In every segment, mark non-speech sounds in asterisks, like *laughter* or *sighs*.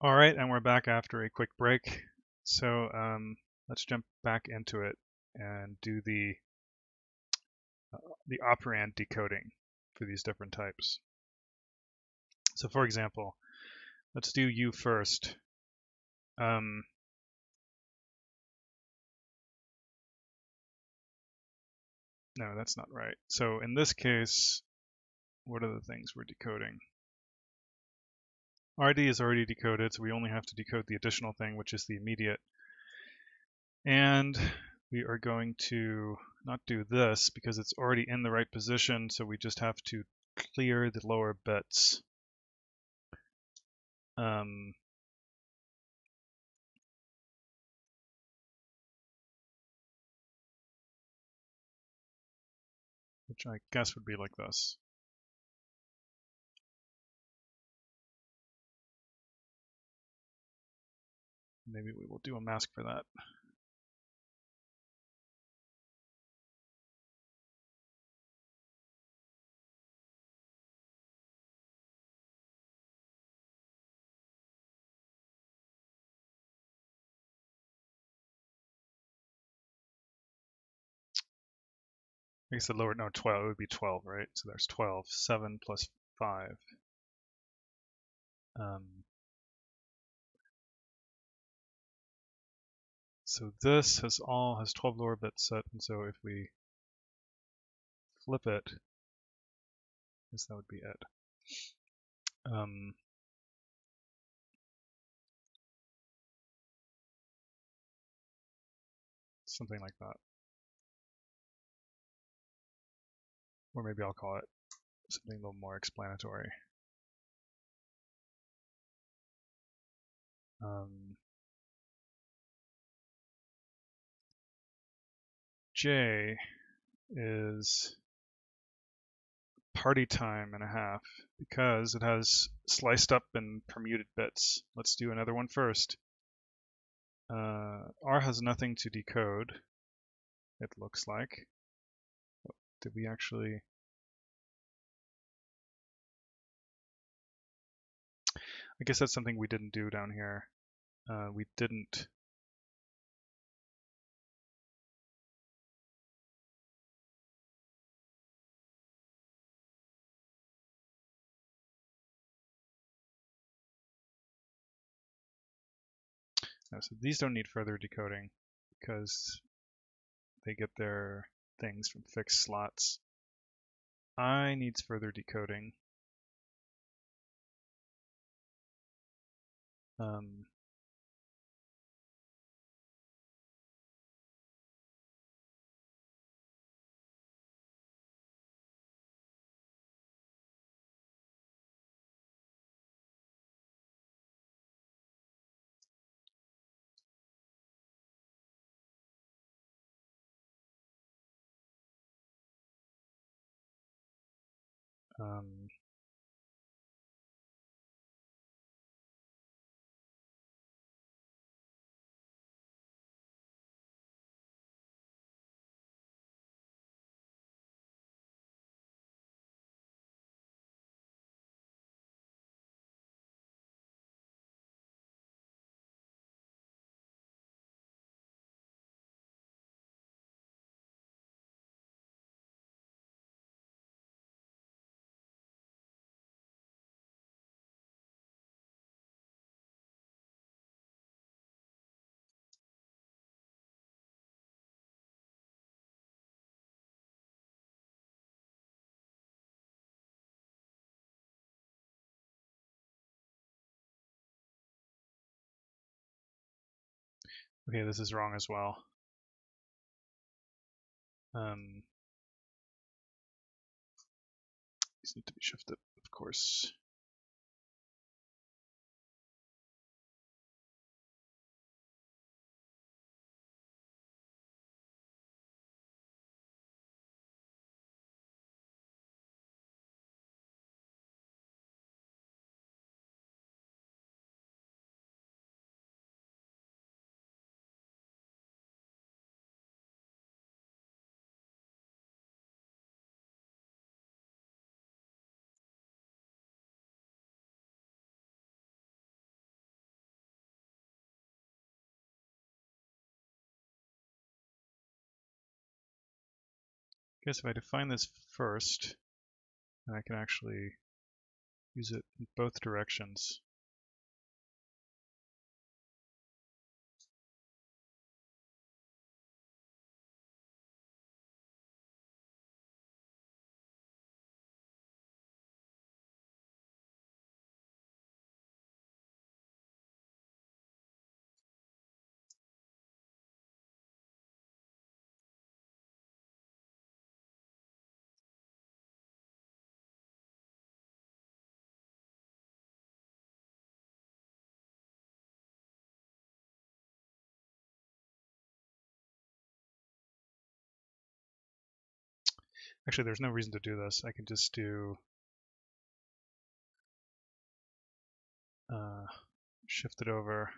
All right, and we're back after a quick break. So um, let's jump back into it and do the uh, the operand decoding for these different types. So for example, let's do U first. Um, no, that's not right. So in this case, what are the things we're decoding? RD is already decoded, so we only have to decode the additional thing, which is the immediate. And we are going to not do this because it's already in the right position, so we just have to clear the lower bits. Um, which I guess would be like this. Maybe we will do a mask for that. I guess the lower, no, 12, it would be 12, right? So there's 12, 7 plus 5. Um, so this has all, has 12 lower bits set, and so if we flip it, I that would be it. Um, something like that. Or maybe I'll call it something a little more explanatory. Um, J is party time and a half because it has sliced up and permuted bits. Let's do another one first. Uh, R has nothing to decode, it looks like. Did we actually... I guess that's something we didn't do down here. Uh, we didn't So these don't need further decoding because they get their things from fixed slots. I needs further decoding. Um, um, okay, this is wrong as well. Um, these need to be shifted, of course. Guess if I define this first, then I can actually use it in both directions. Actually, there's no reason to do this. I can just do uh, shift it over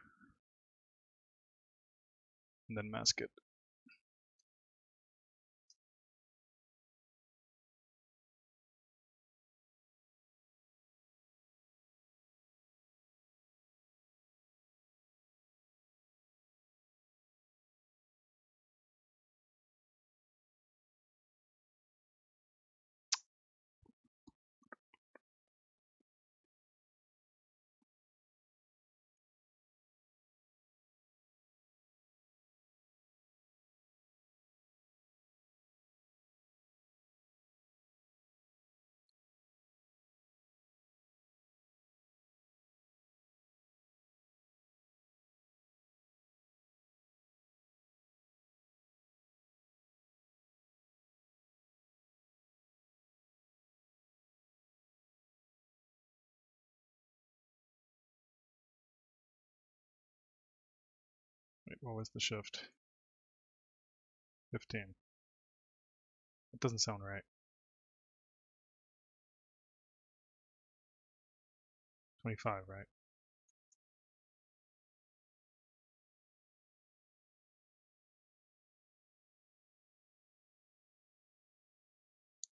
and then mask it. What was the shift? 15. That doesn't sound right. 25, right?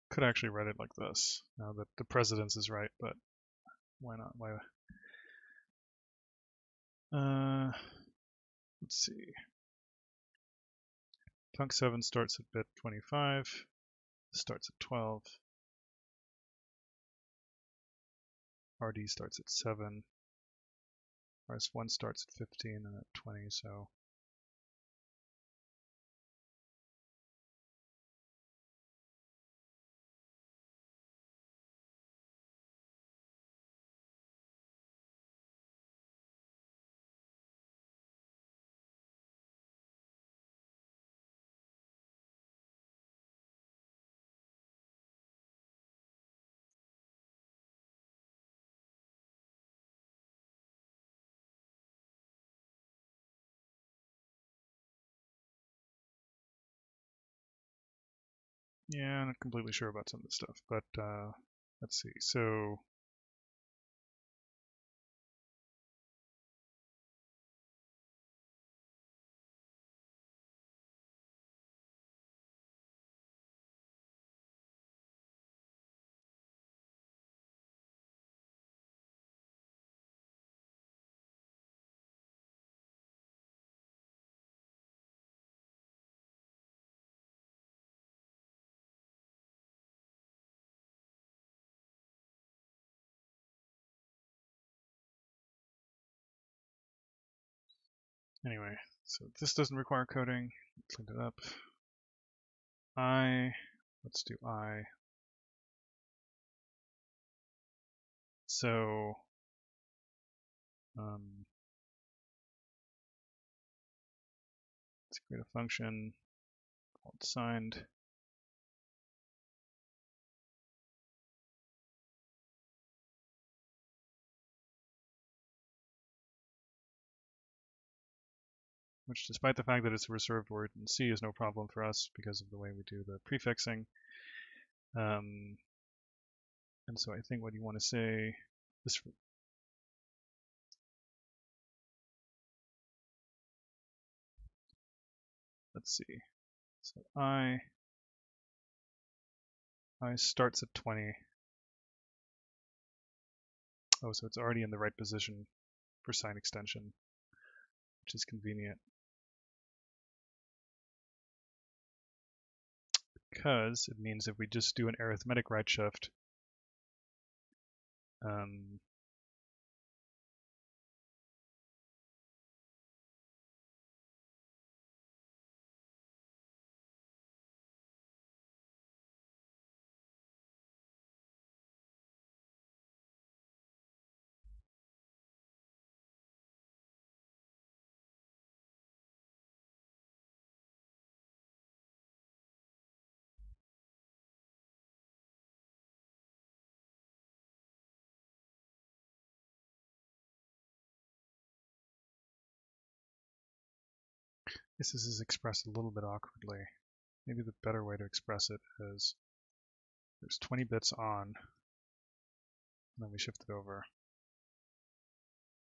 Could actually write it like this. Now that the precedence is right, but why not? Why? Uh, let's see. funct7 starts at bit 25, starts at 12. RD starts at 7. RS1 starts at 15 and at 20, so Yeah, I'm not completely sure about some of this stuff, but uh, let's see. So Anyway, so this doesn't require coding. Clean it up. I, let's do I. So, um, let's create a function called signed. Which despite the fact that it's a reserved word in C is no problem for us because of the way we do the prefixing. Um, and so I think what you want to say is let's see. So I I starts at 20. Oh, so it's already in the right position for sign extension, which is convenient. Because it means if we just do an arithmetic right shift, um, this is expressed a little bit awkwardly. Maybe the better way to express it is there's 20 bits on, and then we shift it over.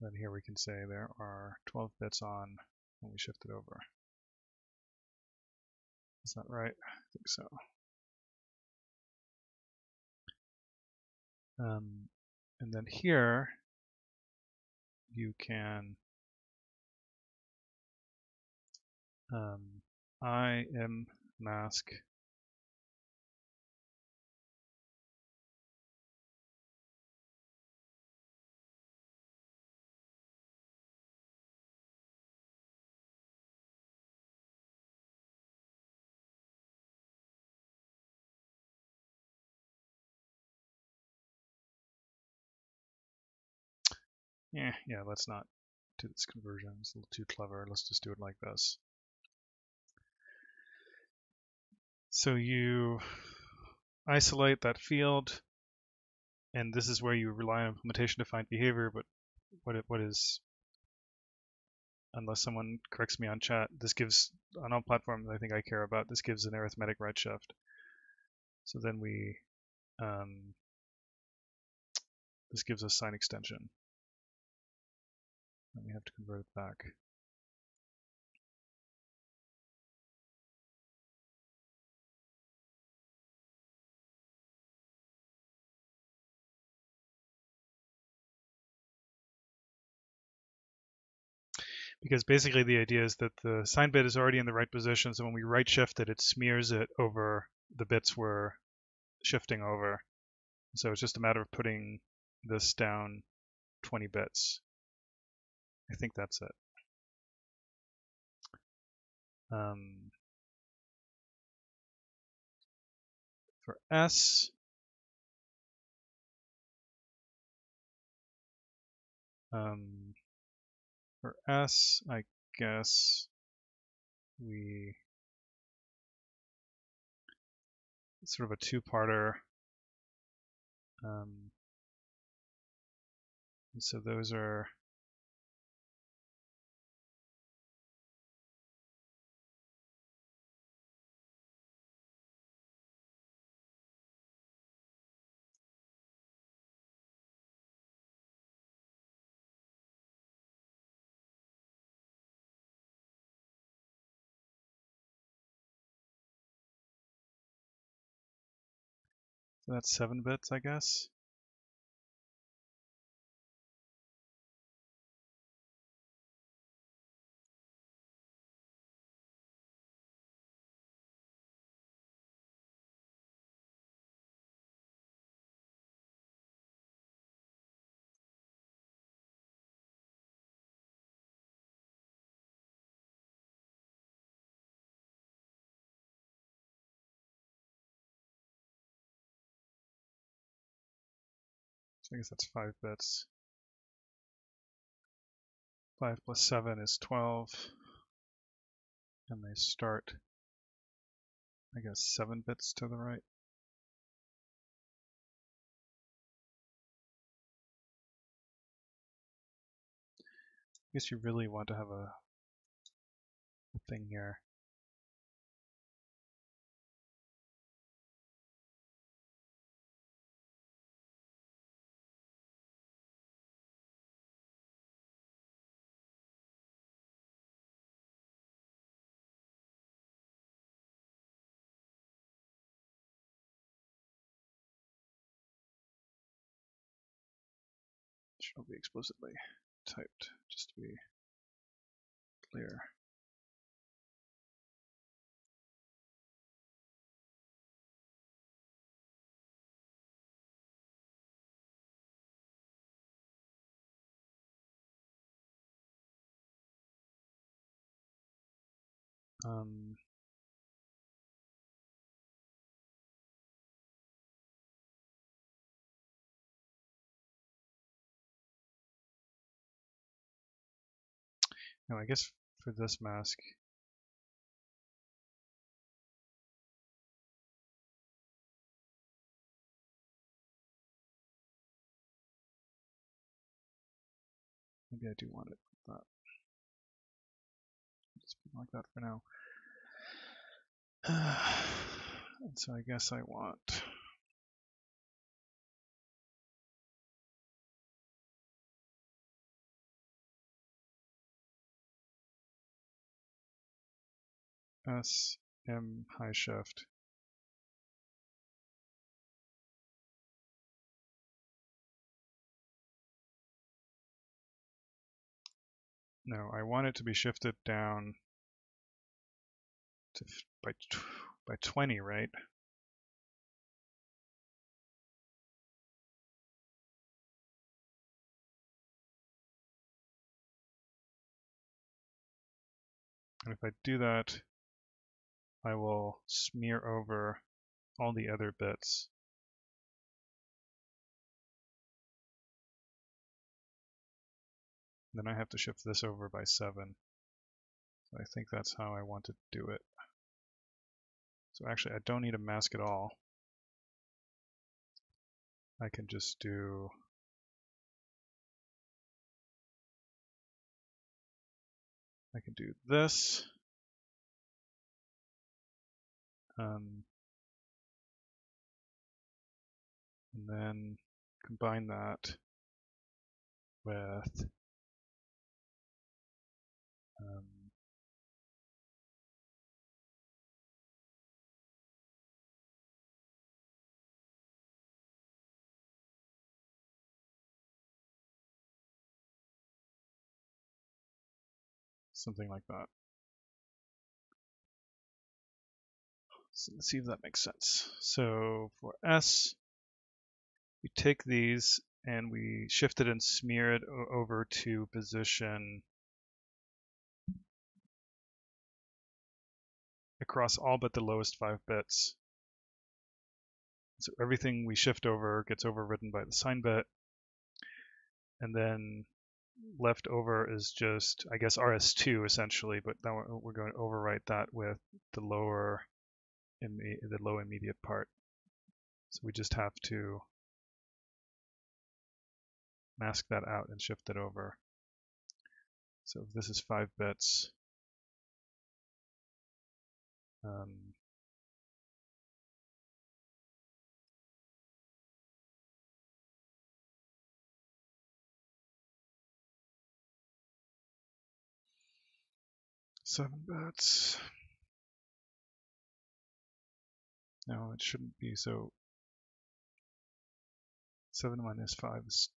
Then here we can say there are 12 bits on when we shift it over. Is that right? I think so. Um, and then here, you can um, I am mask Yeah, yeah, let's not do this conversion. It's a little too clever. Let's just do it like this. So you isolate that field, and this is where you rely on implementation defined behavior, but what what is, unless someone corrects me on chat, this gives, on all platforms I think I care about, this gives an arithmetic right shift. So then we, um, this gives us sign extension. And we have to convert it back. Because basically the idea is that the sign bit is already in the right position, so when we right shift it, it smears it over the bits we're shifting over. So it's just a matter of putting this down 20 bits. I think that's it. Um, for S, um, for S, I guess we sort of a two-parter. Um, so those are that's 7 bits, I guess. I guess that's 5 bits. 5 plus 7 is 12. And they start, I guess, 7 bits to the right. I guess you really want to have a thing here. should not be explicitly typed, just to be clear. Um, no, I guess for this mask, maybe I do want it like that. Just like that for now. *sighs* and so I guess I want S M high shift. No, I want it to be shifted down to by by 20, right? And if I do that, I will smear over all the other bits. Then I have to shift this over by 7. So I think that's how I want to do it. So actually, I don't need a mask at all. I can just do I can do this. Um, and then combine that with um, something like that. So let's see if that makes sense. So for S, we take these and we shift it and smear it over to position across all but the lowest five bits. So everything we shift over gets overridden by the sign bit. And then left over is just, I guess, RS2 essentially, but now we're going to overwrite that with the lower, the low immediate part. So we just have to mask that out and shift it over. So this is five bits, um, seven bits. No, it shouldn't be so. Seven minus five is.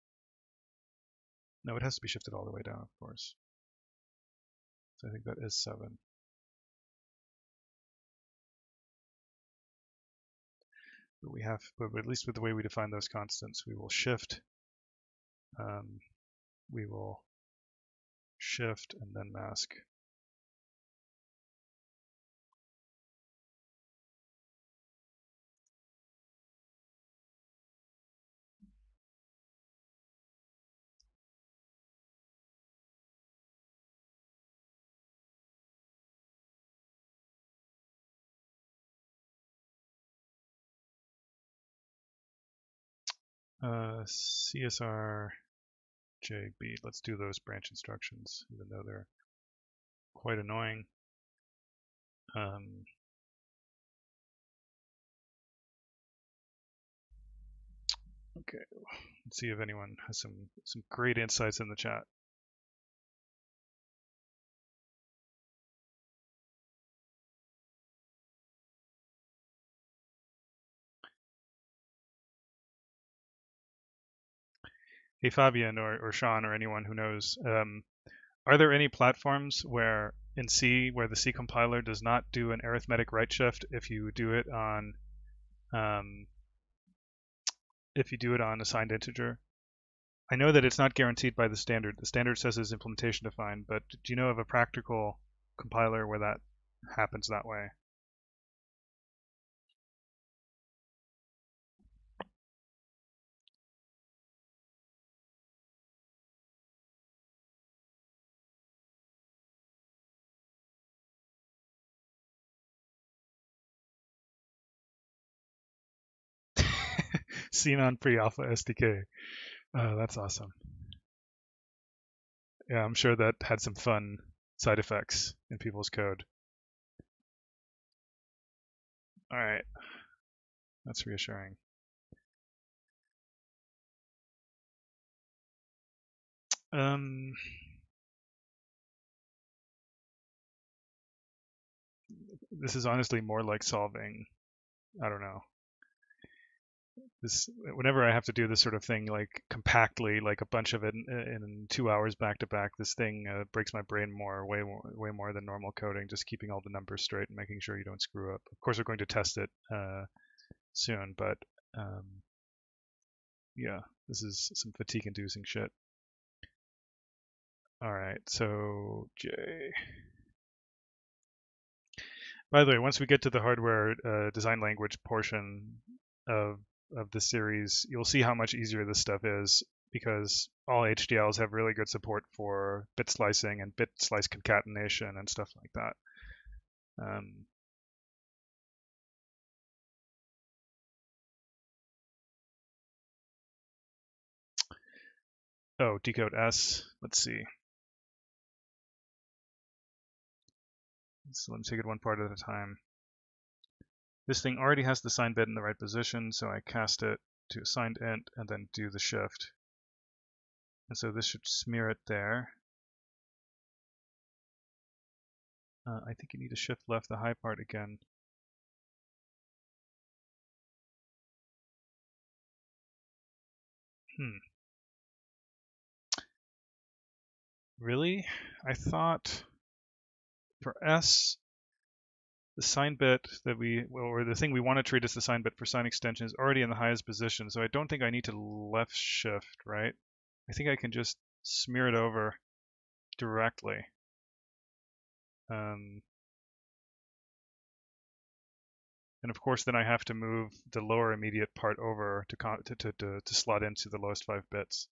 No, it has to be shifted all the way down, of course. So I think that is seven. But we have, but at least with the way we define those constants, we will shift, um, we will shift and then mask. Uh, CSR JB. Let's do those branch instructions, even though they're quite annoying. Um, okay, let's see if anyone has some some great insights in the chat. Hey Fabian or, or Sean or anyone who knows, um, are there any platforms where in C where the C compiler does not do an arithmetic right shift if you do it on um, if you do it on assigned integer? I know that it's not guaranteed by the standard. The standard says it's implementation defined, but do you know of a practical compiler where that happens that way. Xenon pre-alpha SDK. Uh, that's awesome. Yeah, I'm sure that had some fun side effects in people's code. All right, that's reassuring. Um, this is honestly more like solving, I don't know, this whenever I have to do this sort of thing like compactly, like a bunch of it in, in two hours back to back, this thing uh, breaks my brain more, way more, way more than normal coding. Just keeping all the numbers straight and making sure you don't screw up. Of course, we're going to test it uh, soon, but um, yeah, this is some fatigue-inducing shit. All right, so J. By the way, once we get to the hardware uh, design language portion of of the series, you'll see how much easier this stuff is because all HDLs have really good support for bit slicing and bit slice concatenation and stuff like that. Um, oh, decode S. Let's see. So let me take it one part at a time. This thing already has the signed bit in the right position, so I cast it to assigned int and then do the shift. And so this should smear it there. Uh, I think you need to shift left the high part again. Hmm. Really? I thought for S, the sign bit that we, or the thing we want to treat as the sign bit for sign extension is already in the highest position, so I don't think I need to left shift, right? I think I can just smear it over directly. Um, and of course, then I have to move the lower immediate part over to, to, to, to, to slot into the lowest five bits.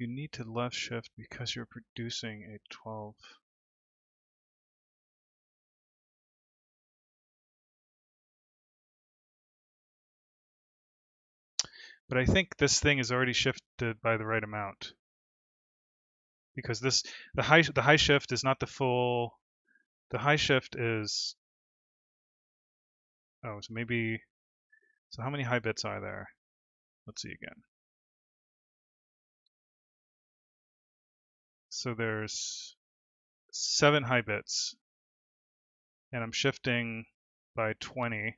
You need to left shift because you're producing a 12. But I think this thing is already shifted by the right amount. Because this the high the high shift is not the full the high shift is oh so maybe so how many high bits are there? Let's see again. So there's seven high bits and I'm shifting by 20.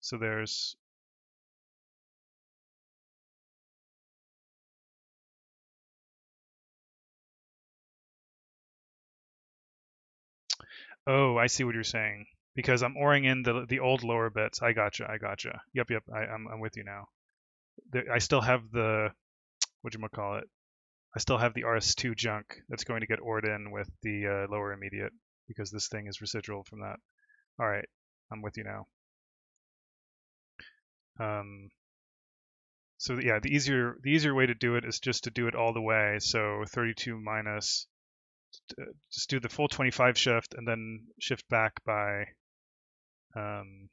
So there's Oh, I see what you're saying. Because I'm oring in the the old lower bits. I gotcha. I gotcha. Yep, yep. I, I'm I'm with you now. I still have the what you call it I still have the RS2 junk that's going to get ORed in with the uh, lower immediate because this thing is residual from that. All right, I'm with you now. Um, so yeah, the easier the easier way to do it is just to do it all the way. So 32 minus, uh, just do the full 25 shift and then shift back by um,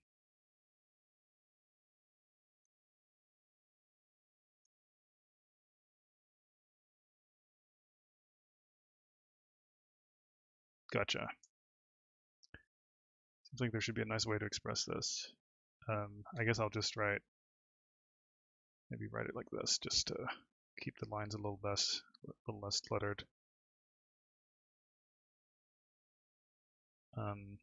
Gotcha. Seems like there should be a nice way to express this. Um, I guess I'll just write, maybe write it like this, just to keep the lines a little less, a little less cluttered. Um,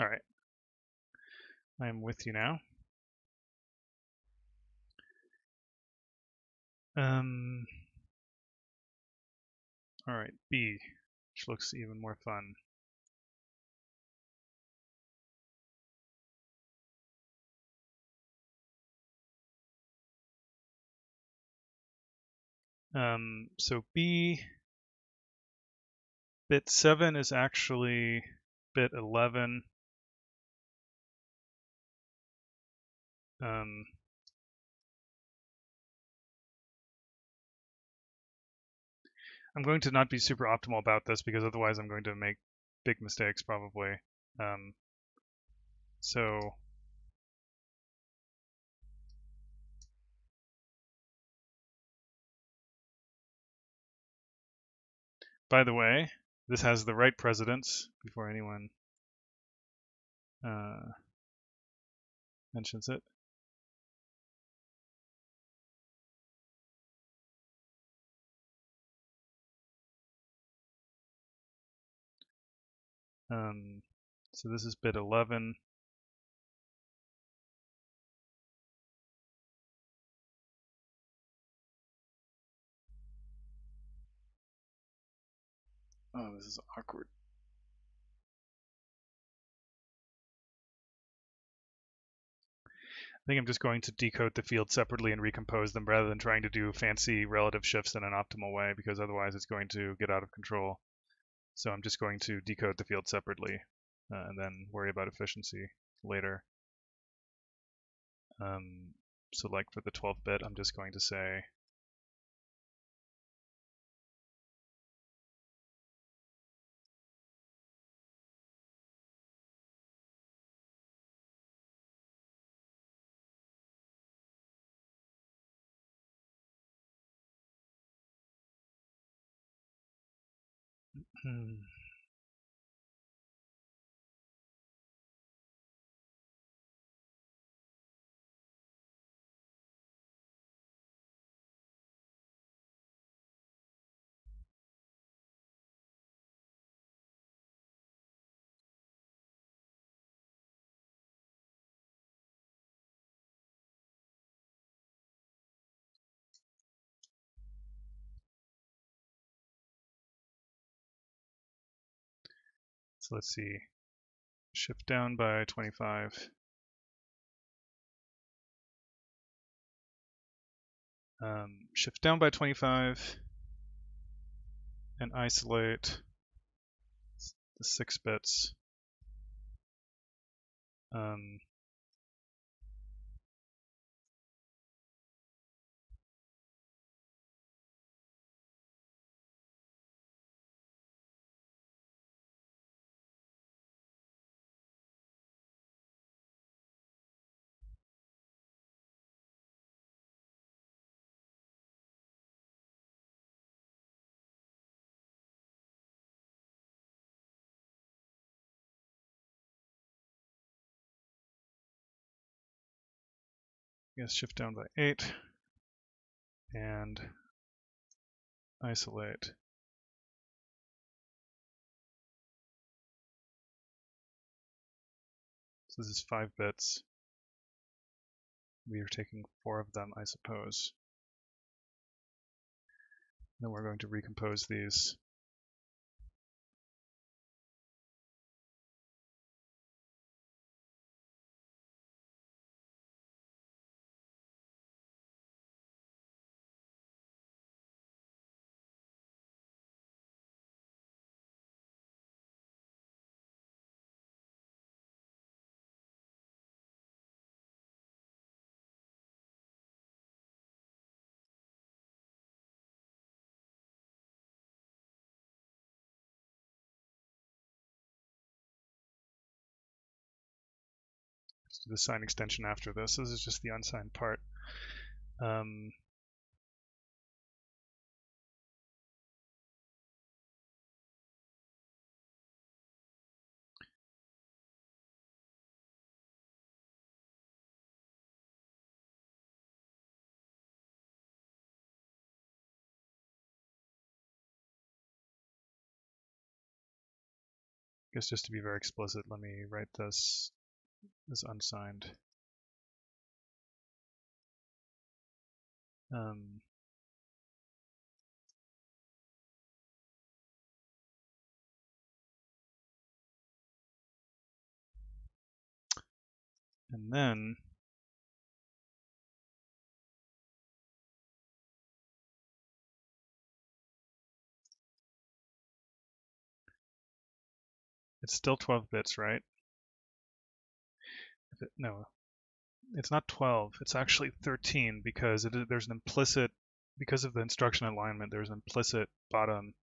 All right. I am with you now. Um, all right, B, which looks even more fun. Um, so B, bit 7 is actually bit 11. Um, I'm going to not be super optimal about this because otherwise I'm going to make big mistakes probably. Um, so by the way, this has the right precedence before anyone uh, mentions it. Um, so this is bit 11. Oh, this is awkward. I think I'm just going to decode the field separately and recompose them rather than trying to do fancy relative shifts in an optimal way because otherwise it's going to get out of control. So I'm just going to decode the field separately uh, and then worry about efficiency later. Um, so like for the 12 bit, I'm just going to say hmm. So let's see, shift down by 25. Um, shift down by 25 and isolate the six bits. Um, I guess shift down by 8 and isolate. So this is 5 bits. We are taking 4 of them, I suppose. Then we're going to recompose these. the sign extension after this. This is just the unsigned part. Um, I guess just to be very explicit, let me write this as unsigned. Um, and then it's still 12 bits, right? It, no, it's not 12. It's actually 13 because it, there's an implicit, because of the instruction alignment, there's an implicit bottom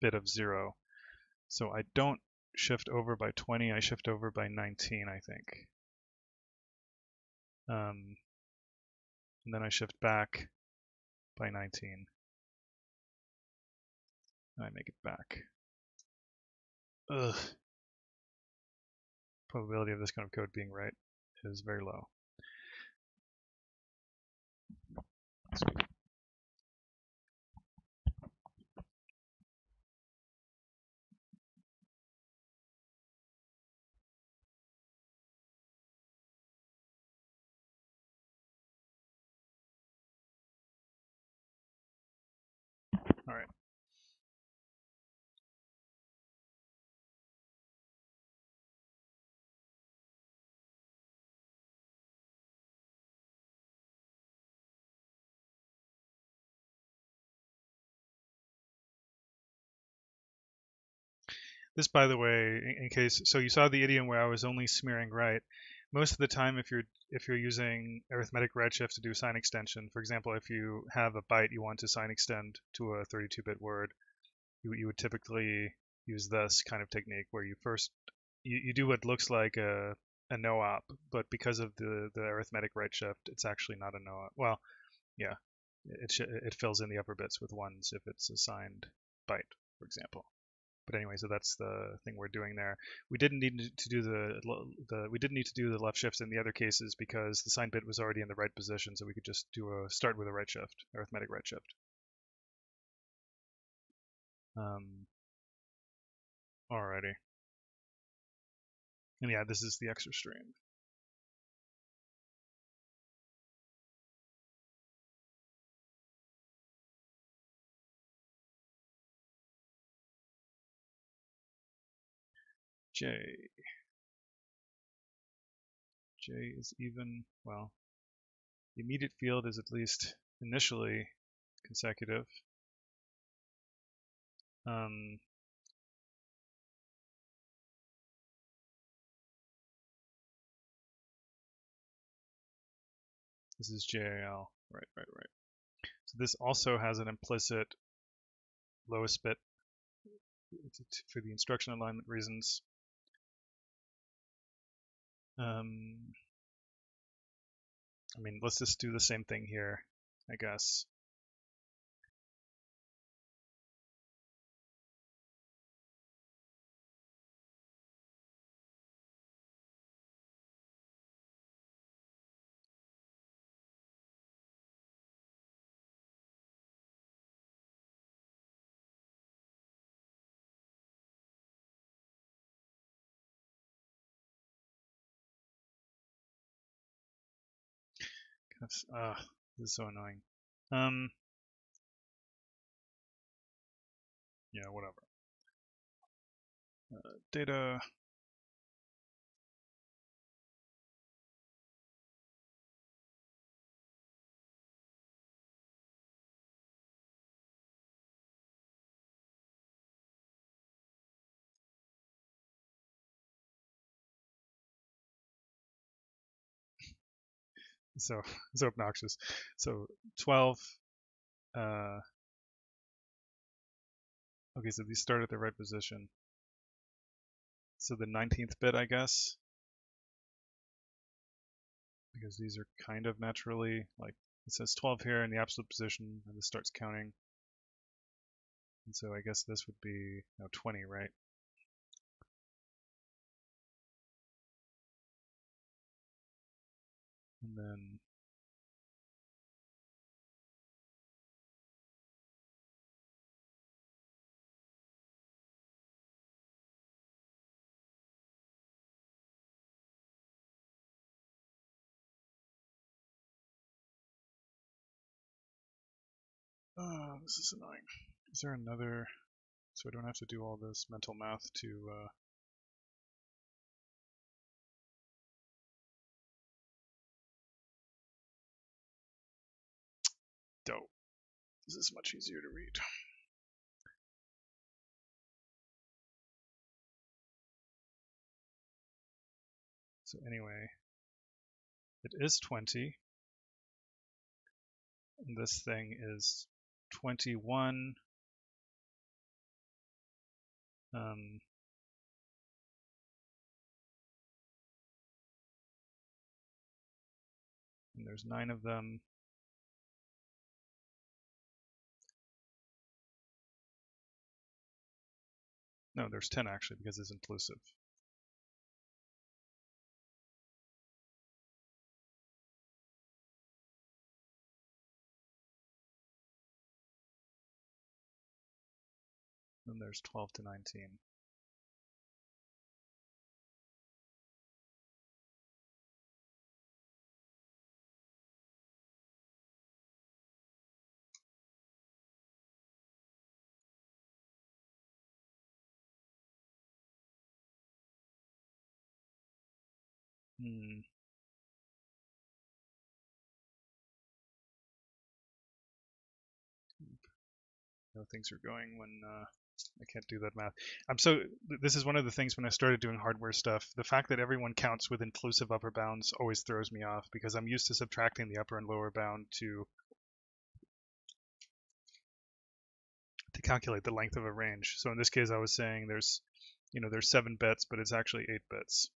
bit of zero. So I don't shift over by 20, I shift over by 19, I think. Um, and then I shift back by 19. And I make it back. Ugh. Probability of this kind of code being right is very low. All right. This, by the way, in, case so you saw the idiom where I was only smearing right. Most of the time, if you're if you're using arithmetic right shift to do sign extension, for example, if you have a byte you want to sign extend to a 32-bit word, you you would typically use this kind of technique where you first you, you do what looks like a a no-op, but because of the the arithmetic right shift, it's actually not a no-op. Well, yeah, it it fills in the upper bits with ones if it's a signed byte, for example. But anyway, so that's the thing we're doing there. We didn't need to do the, the we didn't need to do the left shift in the other cases because the sign bit was already in the right position, so we could just do a start with a right shift, arithmetic right shift. Um, alrighty. And yeah, this is the extra stream. J. J is even, well, the immediate field is at least initially consecutive. Um, this is JAL, right, right, right. So this also has an implicit lowest bit for the instruction alignment reasons. Um, I mean, let's just do the same thing here, I guess. That's, uh, this is so annoying. Um, yeah, whatever. Uh, data. So *laughs* so obnoxious. So 12. Uh, okay, so these start at the right position. So the 19th bit, I guess, because these are kind of naturally like it says 12 here in the absolute position, and this starts counting. And so I guess this would be no 20, right? And then Uh, this is annoying. Is there another, so I don't have to do all this mental math to uh, This is much easier to read. So anyway, it is 20. And this thing is 21. Um, and there's nine of them. No, there's 10 actually because it's inclusive. Then there's 12 to 19. Hmm. How things are going when uh, I can't do that math. I'm so. This is one of the things when I started doing hardware stuff. The fact that everyone counts with inclusive upper bounds always throws me off because I'm used to subtracting the upper and lower bound to to calculate the length of a range. So in this case, I was saying there's, you know, there's seven bits, but it's actually eight bits.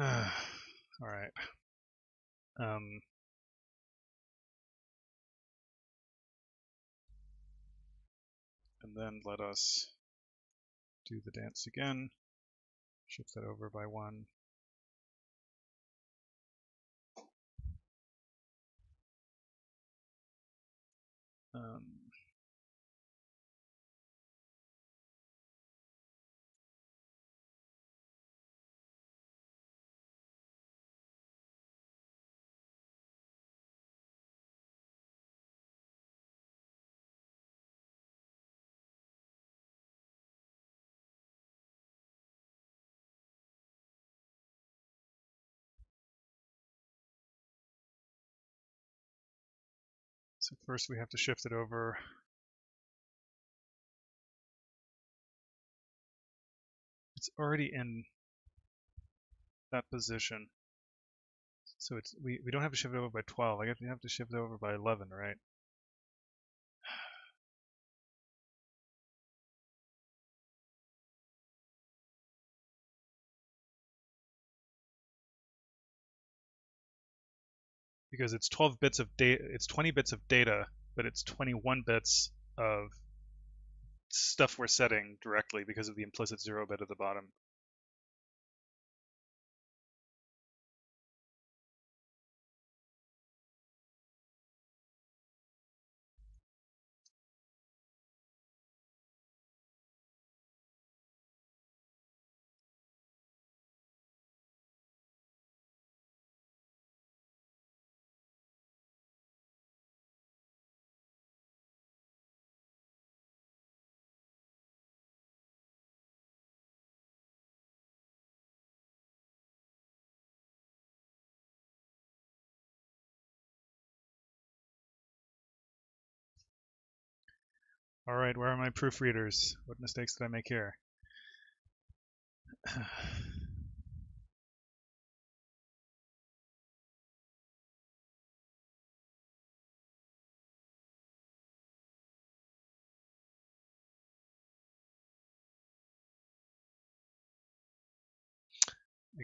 *sighs* All right. Um, and then let us do the dance again. Shift that over by one. Um, So first we have to shift it over. It's already in that position. So it's we, we don't have to shift it over by 12. I guess we have to shift it over by 11, right? Because it's 12 bits of data, it's 20 bits of data, but it's 21 bits of stuff we're setting directly because of the implicit zero bit at the bottom. All right, where are my proofreaders? What mistakes did I make here? I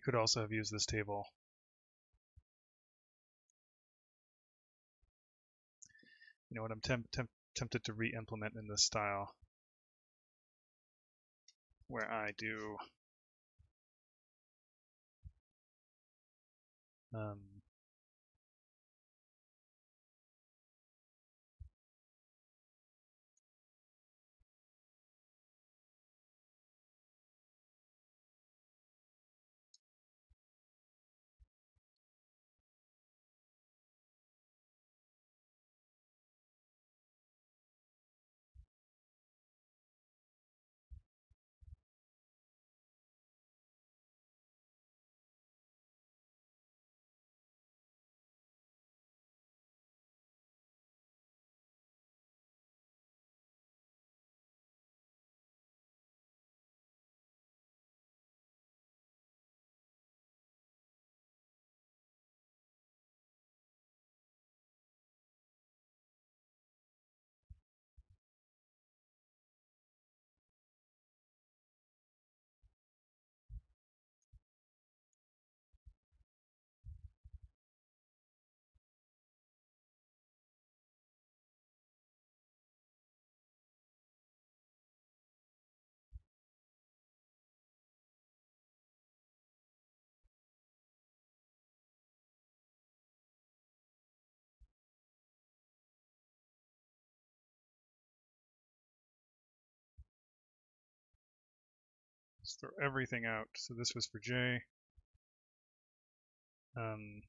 could also have used this table. You know what, I'm temp temp tempted to re-implement in this style where I do um, Let's throw everything out. So this was for J. Um,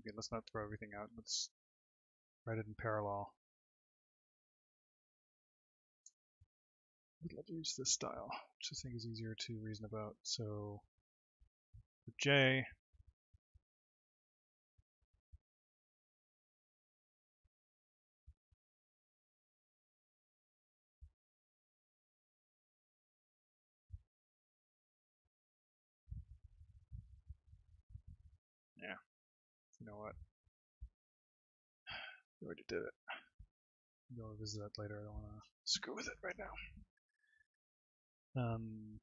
okay, let's not throw everything out. Let's write it in parallel. To use this style, which I think is easier to reason about. So for J, We already did it. Go revisit that later. I don't want to screw with it right now. Um,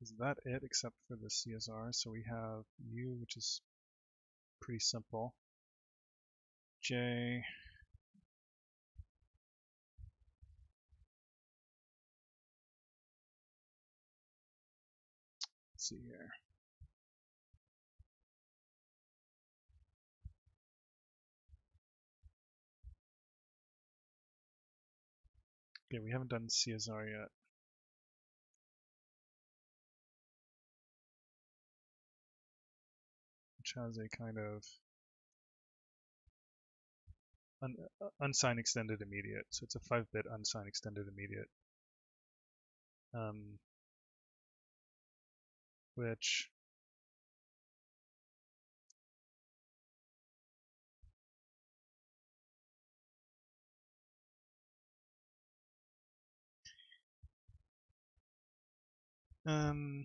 is that it except for the CSR? So we have U, which is pretty simple. J, let's see here. Okay, we haven't done CSR yet. Which has a kind of un uh, unsigned extended immediate. So it's a 5-bit unsigned extended immediate. Um, which Um,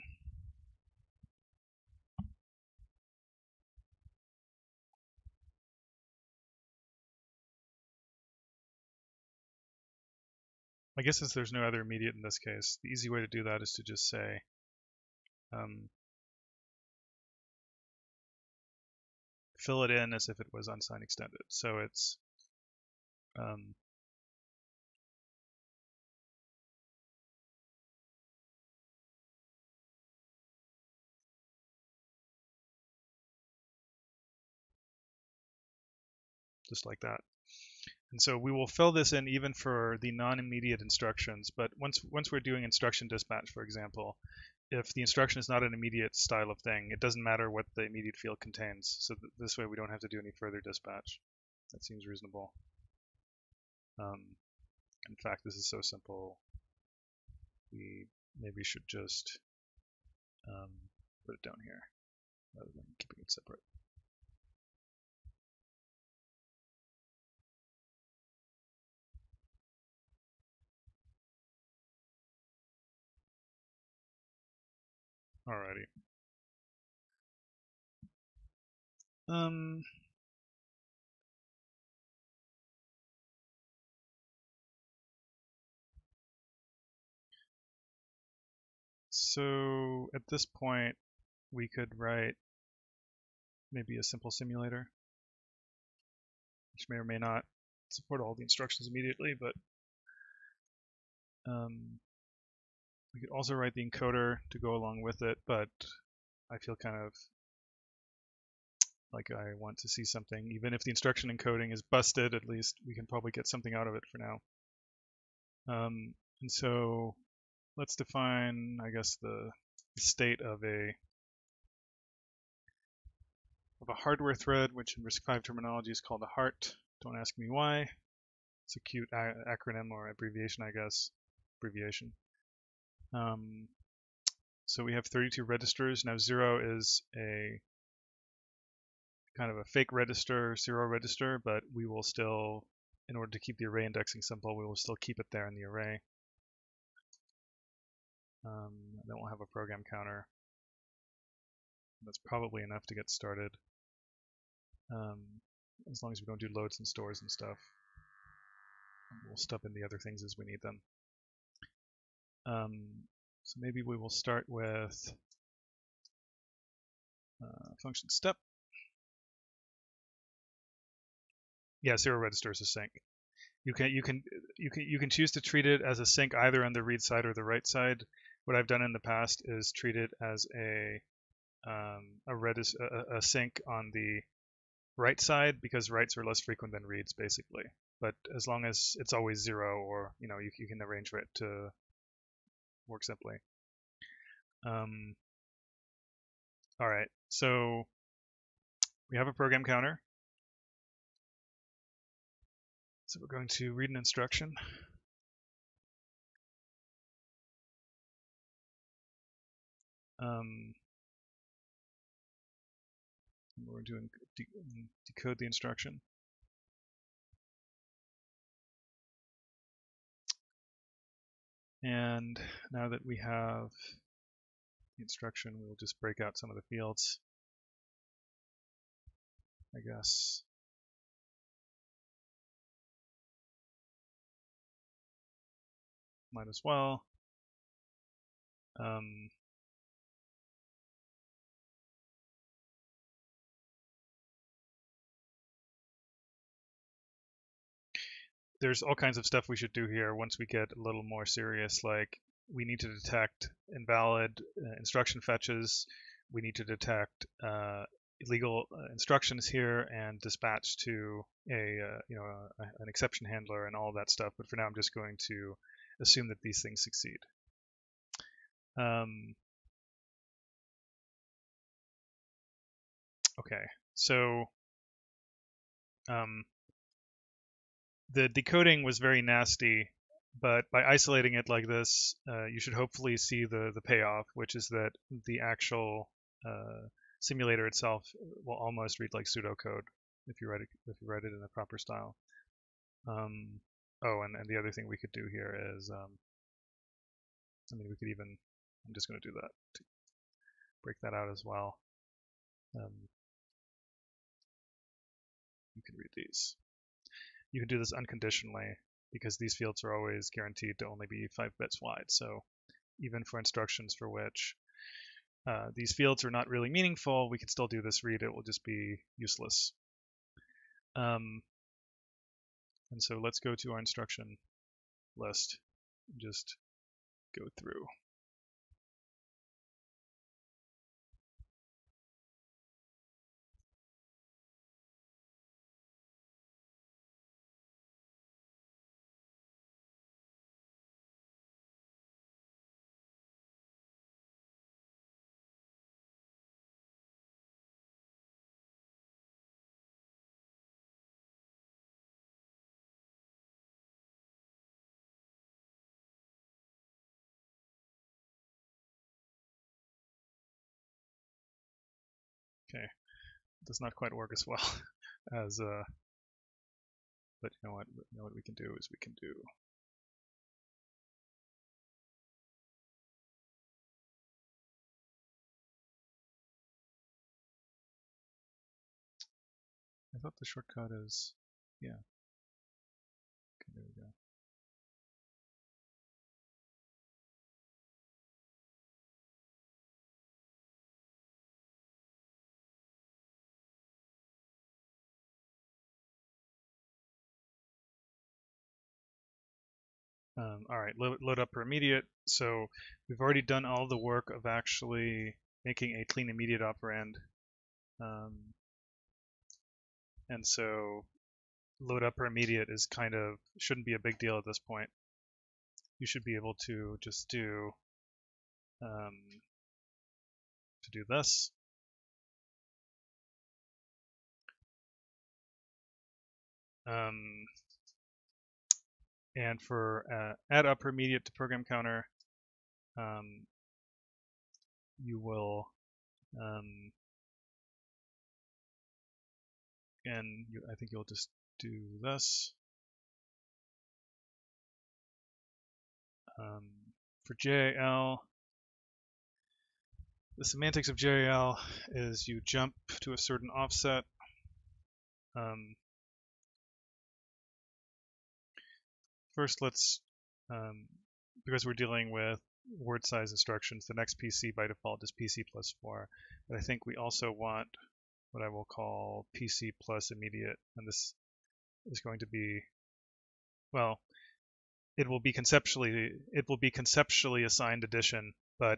I guess since there's no other immediate in this case, the easy way to do that is to just say um, fill it in as if it was unsigned extended. So it's um, just like that. And so we will fill this in even for the non-immediate instructions. But once once we're doing instruction dispatch, for example, if the instruction is not an immediate style of thing, it doesn't matter what the immediate field contains. So th this way we don't have to do any further dispatch. That seems reasonable. Um, in fact, this is so simple, we maybe should just um, put it down here rather than keeping it separate. Alrighty. Um, so at this point, we could write maybe a simple simulator, which may or may not support all the instructions immediately, but um, we could also write the encoder to go along with it, but I feel kind of like I want to see something. Even if the instruction encoding is busted, at least we can probably get something out of it for now. Um, and so let's define, I guess, the state of a of a hardware thread, which in RISC-V terminology is called a hart. Don't ask me why. It's a cute acronym or abbreviation, I guess. Abbreviation. Um, so we have 32 registers. Now zero is a kind of a fake register, zero register, but we will still, in order to keep the array indexing simple, we will still keep it there in the array. Um, then we'll have a program counter. That's probably enough to get started. Um, as long as we don't do loads and stores and stuff. We'll stub in the other things as we need them. Um, so maybe we will start with uh, function step. Yeah, zero register is a sink. You can you can you can you can choose to treat it as a sink either on the read side or the write side. What I've done in the past is treat it as a um, a, redis, a, a sink on the write side because writes are less frequent than reads, basically. but as long as it's always zero, or you know, you, you can arrange for it to work simply. Um, all right, so we have a program counter. So we're going to read an instruction. Um, we're doing de decode the instruction. And now that we have the instruction, we'll just break out some of the fields. I guess. Might as well. Um, there's all kinds of stuff we should do here once we get a little more serious, like we need to detect invalid uh, instruction fetches, we need to detect uh, illegal uh, instructions here and dispatch to a uh, you know a, an exception handler and all that stuff. But for now, I'm just going to assume that these things succeed. Um, okay, so um, the decoding was very nasty, but by isolating it like this, uh, you should hopefully see the the payoff, which is that the actual uh, simulator itself will almost read like pseudocode if you write it if you write it in the proper style. Um, oh, and, and the other thing we could do here is, um, I mean, we could even, I'm just going to do that to break that out as well. Um, you can read these. You can do this unconditionally because these fields are always guaranteed to only be 5 bits wide. So even for instructions for which uh, these fields are not really meaningful, we can still do this read. It will just be useless. Um, and so let's go to our instruction list and just go through. Does not quite work as well *laughs* as, uh, but you know what, you know what we can do is we can do I thought the shortcut is, yeah. Um, all right, load, load, up per immediate. So we've already done all the work of actually making a clean immediate operand. Um, and so load up per immediate is kind of, shouldn't be a big deal at this point. You should be able to just do, um, to do this. Um, and for uh, add upper immediate to program counter, um, you will, um, and you, I think you'll just do this. Um, for JAL, the semantics of JAL is you jump to a certain offset. Um, First, let's, um, because we're dealing with word size instructions, the next PC by default is PC plus 4. But I think we also want what I will call PC plus immediate. And this is going to be, well, it will be conceptually it will be conceptually assigned addition, but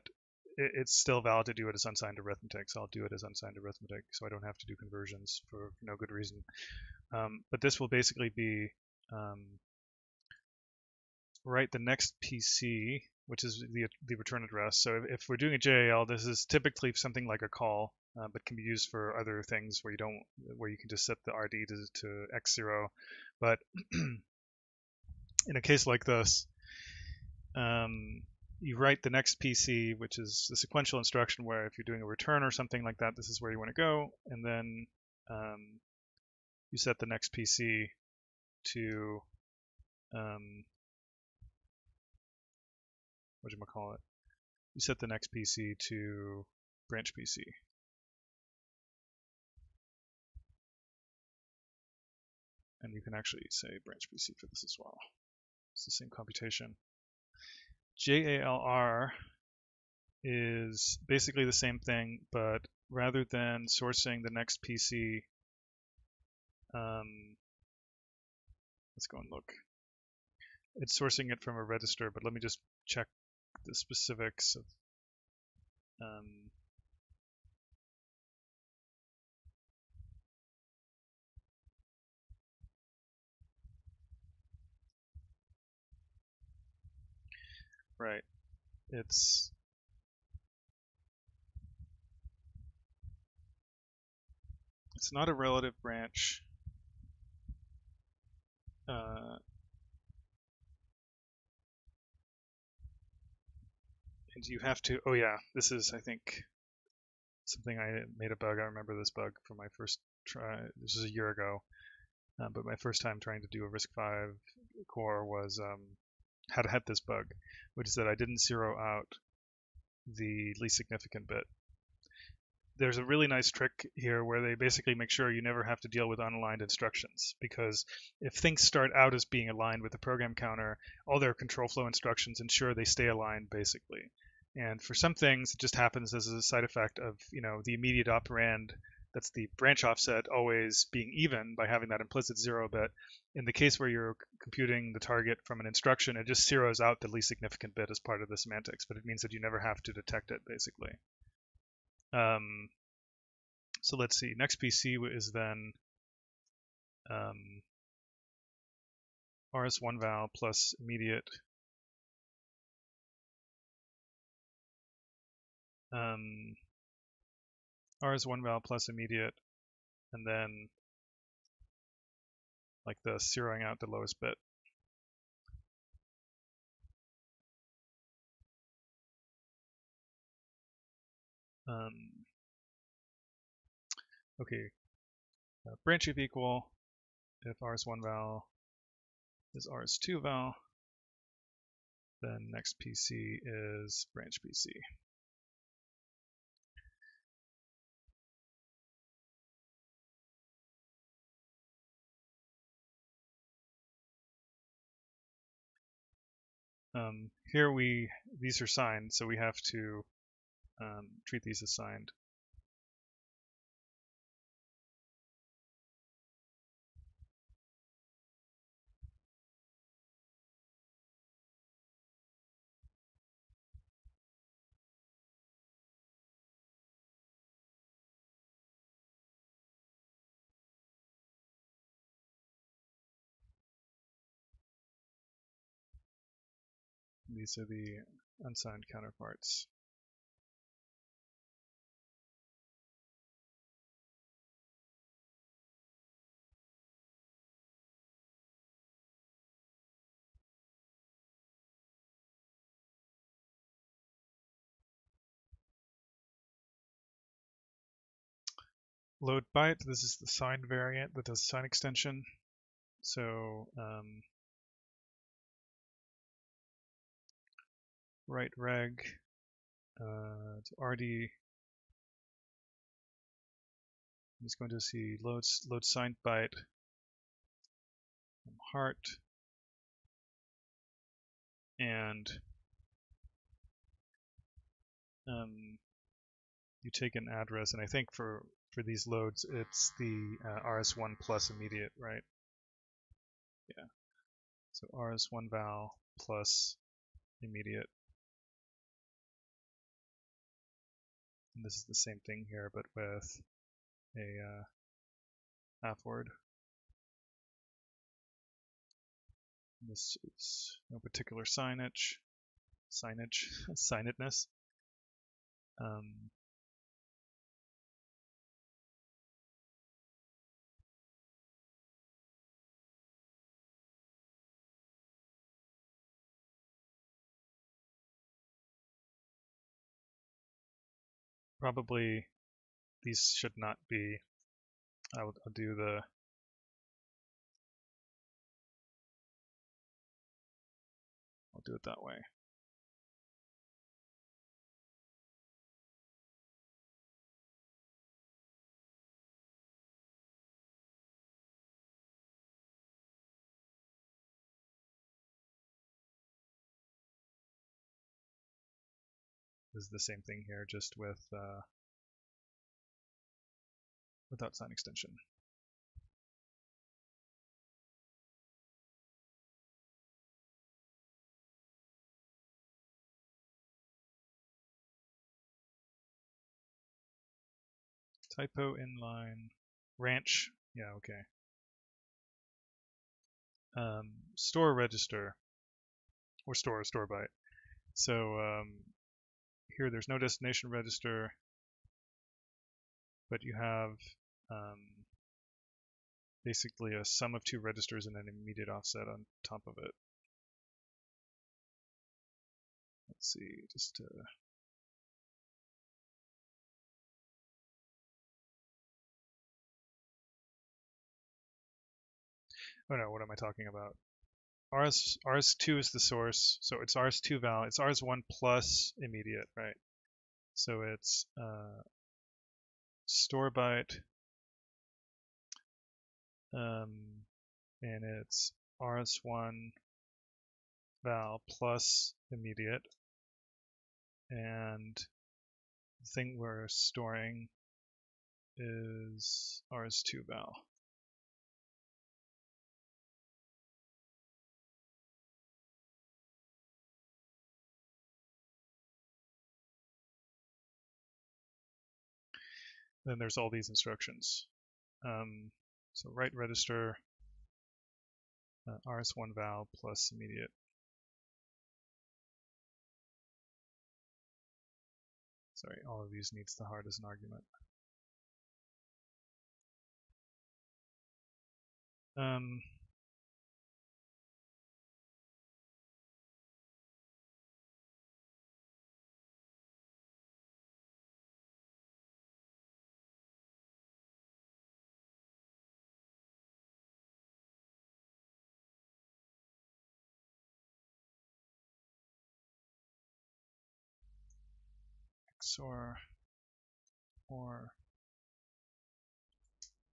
it's still valid to do it as unsigned arithmetic. So I'll do it as unsigned arithmetic, so I don't have to do conversions for, no good reason. Um, but this will basically be um, write the next PC, which is the, the return address. So if, if we're doing a JAL, this is typically something like a call, uh, but can be used for other things where you don't, where you can just set the RD to, to X0. But *clears throat* in a case like this, um, you write the next PC, which is the sequential instruction where if you're doing a return or something like that, this is where you want to go. And then um, you set the next PC to um, what call it? You set the next PC to branch PC. And you can actually say branch PC for this as well. It's the same computation. JALR is basically the same thing, but rather than sourcing the next PC, um, let's go and look. It's sourcing it from a register, but let me just check the specifics of um, right it's it's not a relative branch uh, and you have to, oh yeah, this is, I think, something I made a bug. I remember this bug from my first try. This is a year ago. Uh, but my first time trying to do a RISC-V core was um, to had this bug, which is that I didn't zero out the least significant bit. There's a really nice trick here where they basically make sure you never have to deal with unaligned instructions because if things start out as being aligned with the program counter, all their control flow instructions ensure they stay aligned basically. And for some things, it just happens as a side effect of, you know, the immediate operand that's the branch offset always being even by having that implicit zero bit. In the case where you're computing the target from an instruction, it just zeroes out the least significant bit as part of the semantics, but it means that you never have to detect it, basically. Um, so let's see, next PC is then um, RS1 val plus immediate um, rs1 val plus immediate, and then like the zeroing out the lowest bit. Um, okay, uh, branch if equal if RS1 val is RS2 val, then next PC is branch PC. Um, here we, these are signed, so we have to um, treat these as signed. These are the unsigned counterparts. Load byte, this is the signed variant that does sign extension. So um, write reg uh, to RD. I'm just going to see load, load signed byte from hart and um, you take an address and I think for for these loads it's the uh, rs1 plus immediate right? Yeah. So rs1 val plus immediate And this is the same thing here, but with a uh, half word. This is no particular signage, signage, *laughs* signedness. Um, probably these should not be, I'll, I'll do the I'll do it that way. Is the same thing here, just with uh, without sign extension. Typo inline ranch. Yeah, okay. Um, store register or store store byte. So um, here there's no destination register, but you have um, basically a sum of two registers and an immediate offset on top of it. Let's see, just to Oh no, what am I talking about? RS, RS2 is the source, so it's RS2 val. It's RS1 plus immediate, right? So it's uh, store byte, um, and it's RS1 val plus immediate, and the thing we're storing is RS2 val. Then there's all these instructions. Um, so write register uh, rs1 val plus immediate. Sorry, all of these needs the hart as an argument. Um, XOR or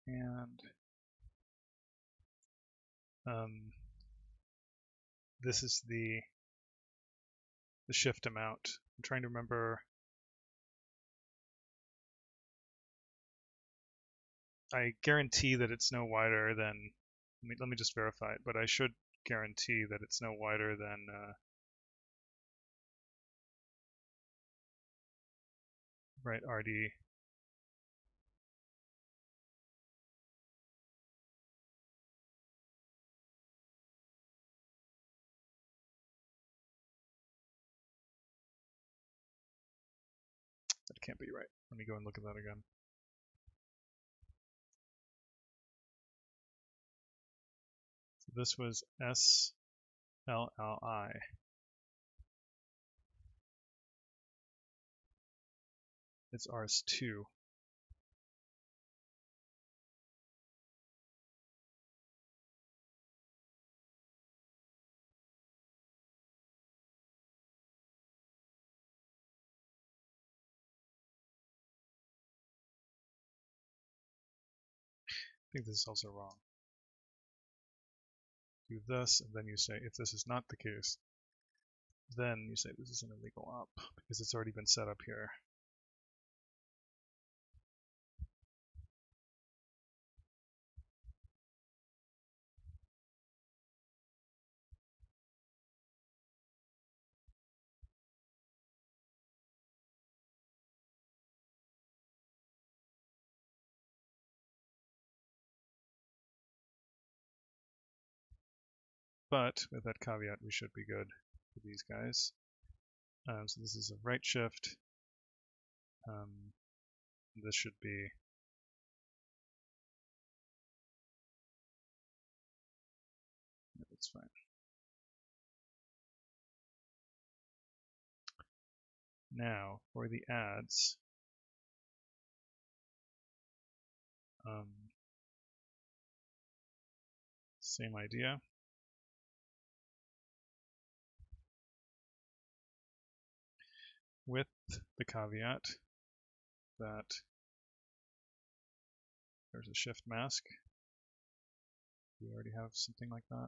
and um, this is the the shift amount. I'm trying to remember. I guarantee that it's no wider than. Let me, let me just verify it, but I should guarantee that it's no wider than uh, right RD That can't be right. Let me go and look at that again. So this was SLLI. It's RS2. I think this is also wrong. Do this, and then you say, if this is not the case, then you say this is an illegal op, because it's already been set up here. But with that caveat, we should be good for these guys. Um, so this is a right shift. Um, this should be that's fine. Now for the ads, um, same idea. With the caveat that there's a shift mask. We already have something like that.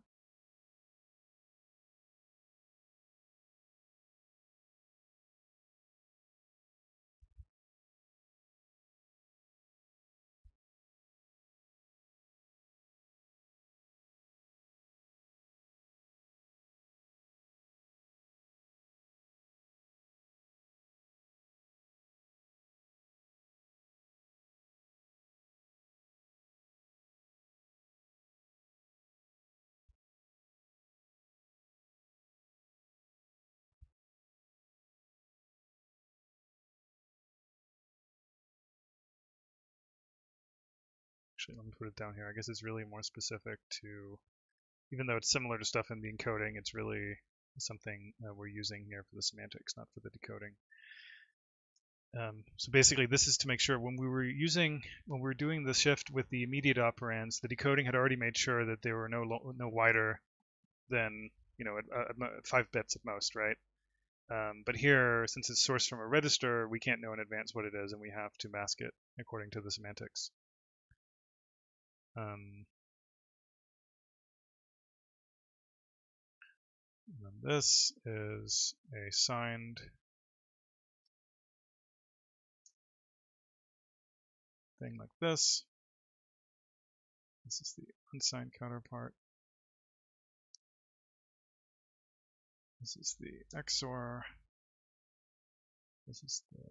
Actually let me put it down here. I guess it's really more specific to, even though it's similar to stuff in the encoding, it's really something uh, we're using here for the semantics, not for the decoding. Um, so basically this is to make sure when we were using, when we were doing the shift with the immediate operands, the decoding had already made sure that they were no no wider than, you know, at, at five bits at most, right? Um, but here, since it's sourced from a register, we can't know in advance what it is, and we have to mask it according to the semantics. Um, this is a signed thing like this. This is the unsigned counterpart. This is the XOR. This is the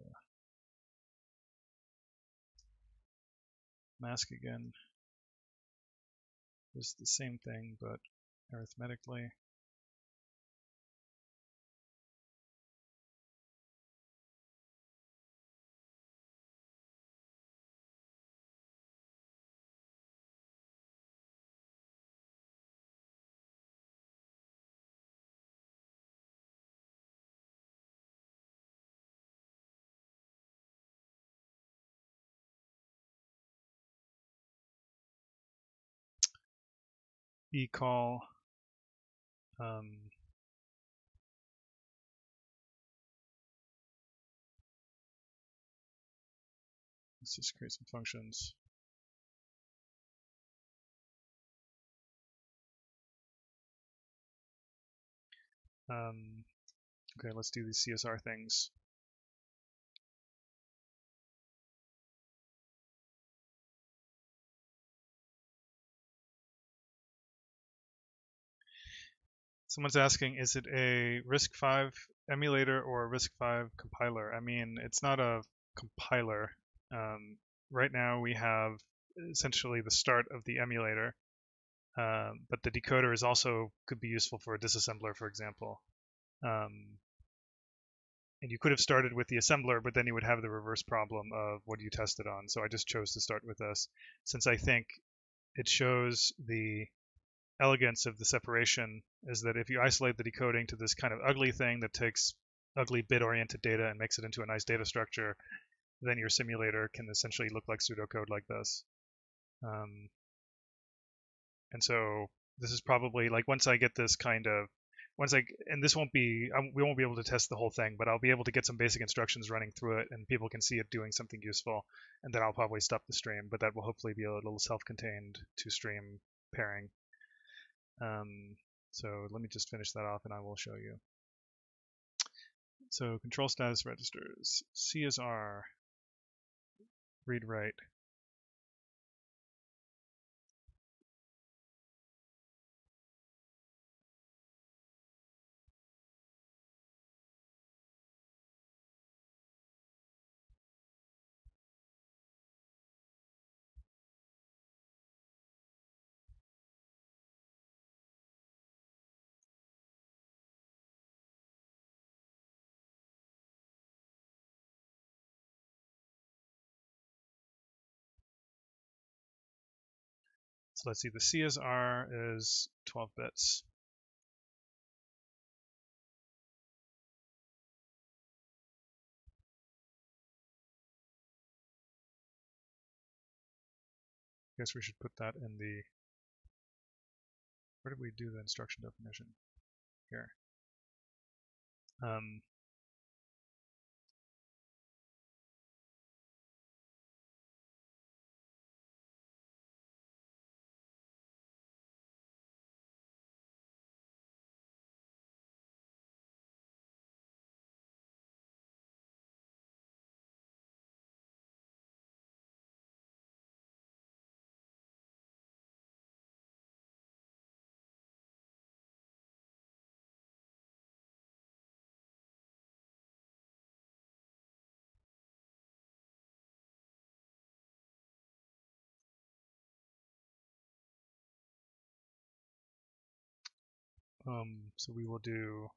mask again is the same thing, but arithmetically. Ecall um, let's just create some functions. Um, okay, let's do these CSR things. Someone's asking, is it a RISC-V emulator or a RISC-V compiler? I mean, it's not a compiler. Um, right now we have essentially the start of the emulator, um, but the decoder is also could be useful for a disassembler, for example. Um, and you could have started with the assembler, but then you would have the reverse problem of what you tested on. So I just chose to start with this, since I think it shows the elegance of the separation is that if you isolate the decoding to this kind of ugly thing that takes ugly bit-oriented data and makes it into a nice data structure, then your simulator can essentially look like pseudocode like this. Um, and so this is probably like once I get this kind of once I and this won't be um, we won't be able to test the whole thing, but I'll be able to get some basic instructions running through it, and people can see it doing something useful, and then I'll probably stop the stream. But that will hopefully be a little self-contained to stream pairing. Um, so let me just finish that off and I will show you. So control status registers, CSR, read write. So let's see, the CSR is 12 bits. I guess we should put that in the, where did we do the instruction definition? Here. Um, Um, so we will do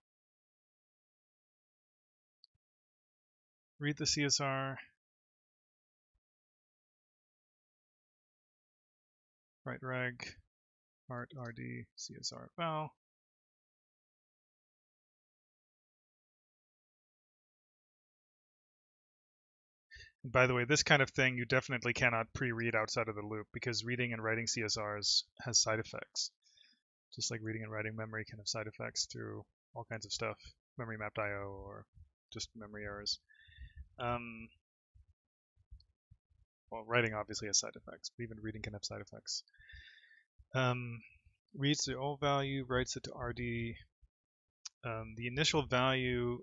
read the CSR, write reg, hart rd CSR val. And by the way, this kind of thing you definitely cannot pre-read outside of the loop because reading and writing CSRs has side effects just like reading and writing memory can have side effects through all kinds of stuff, memory mapped I/O or just memory errors. Um, well, writing obviously has side effects, but even reading can have side effects. Um, reads the old value, writes it to RD. Um, the initial value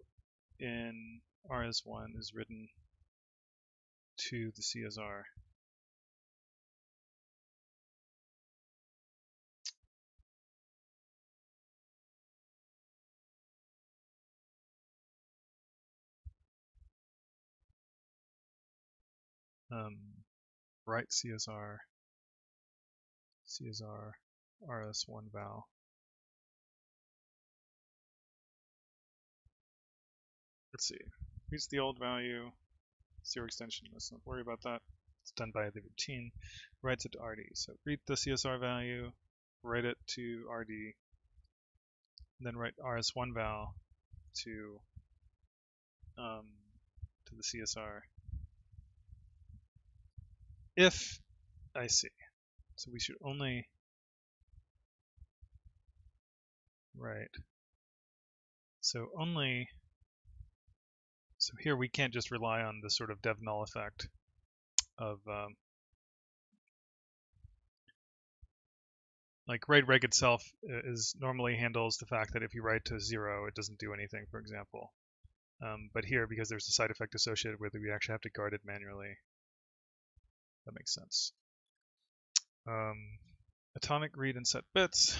in RS1 is written to the CSR. Um, write CSR, CSR, RS1 val. Let's see, reads the old value, zero extension, let's not worry about that. It's done by the routine, writes it to RD. So read the CSR value, write it to RD, then write RS1 val to um, to the CSR if I see. So we should only right. So only so here we can't just rely on the sort of dev null effect of um, like write reg itself is normally handles the fact that if you write to zero, it doesn't do anything, for example. Um, but here, because there's a side effect associated with it, we actually have to guard it manually. That makes sense. Um, atomic read and set bits.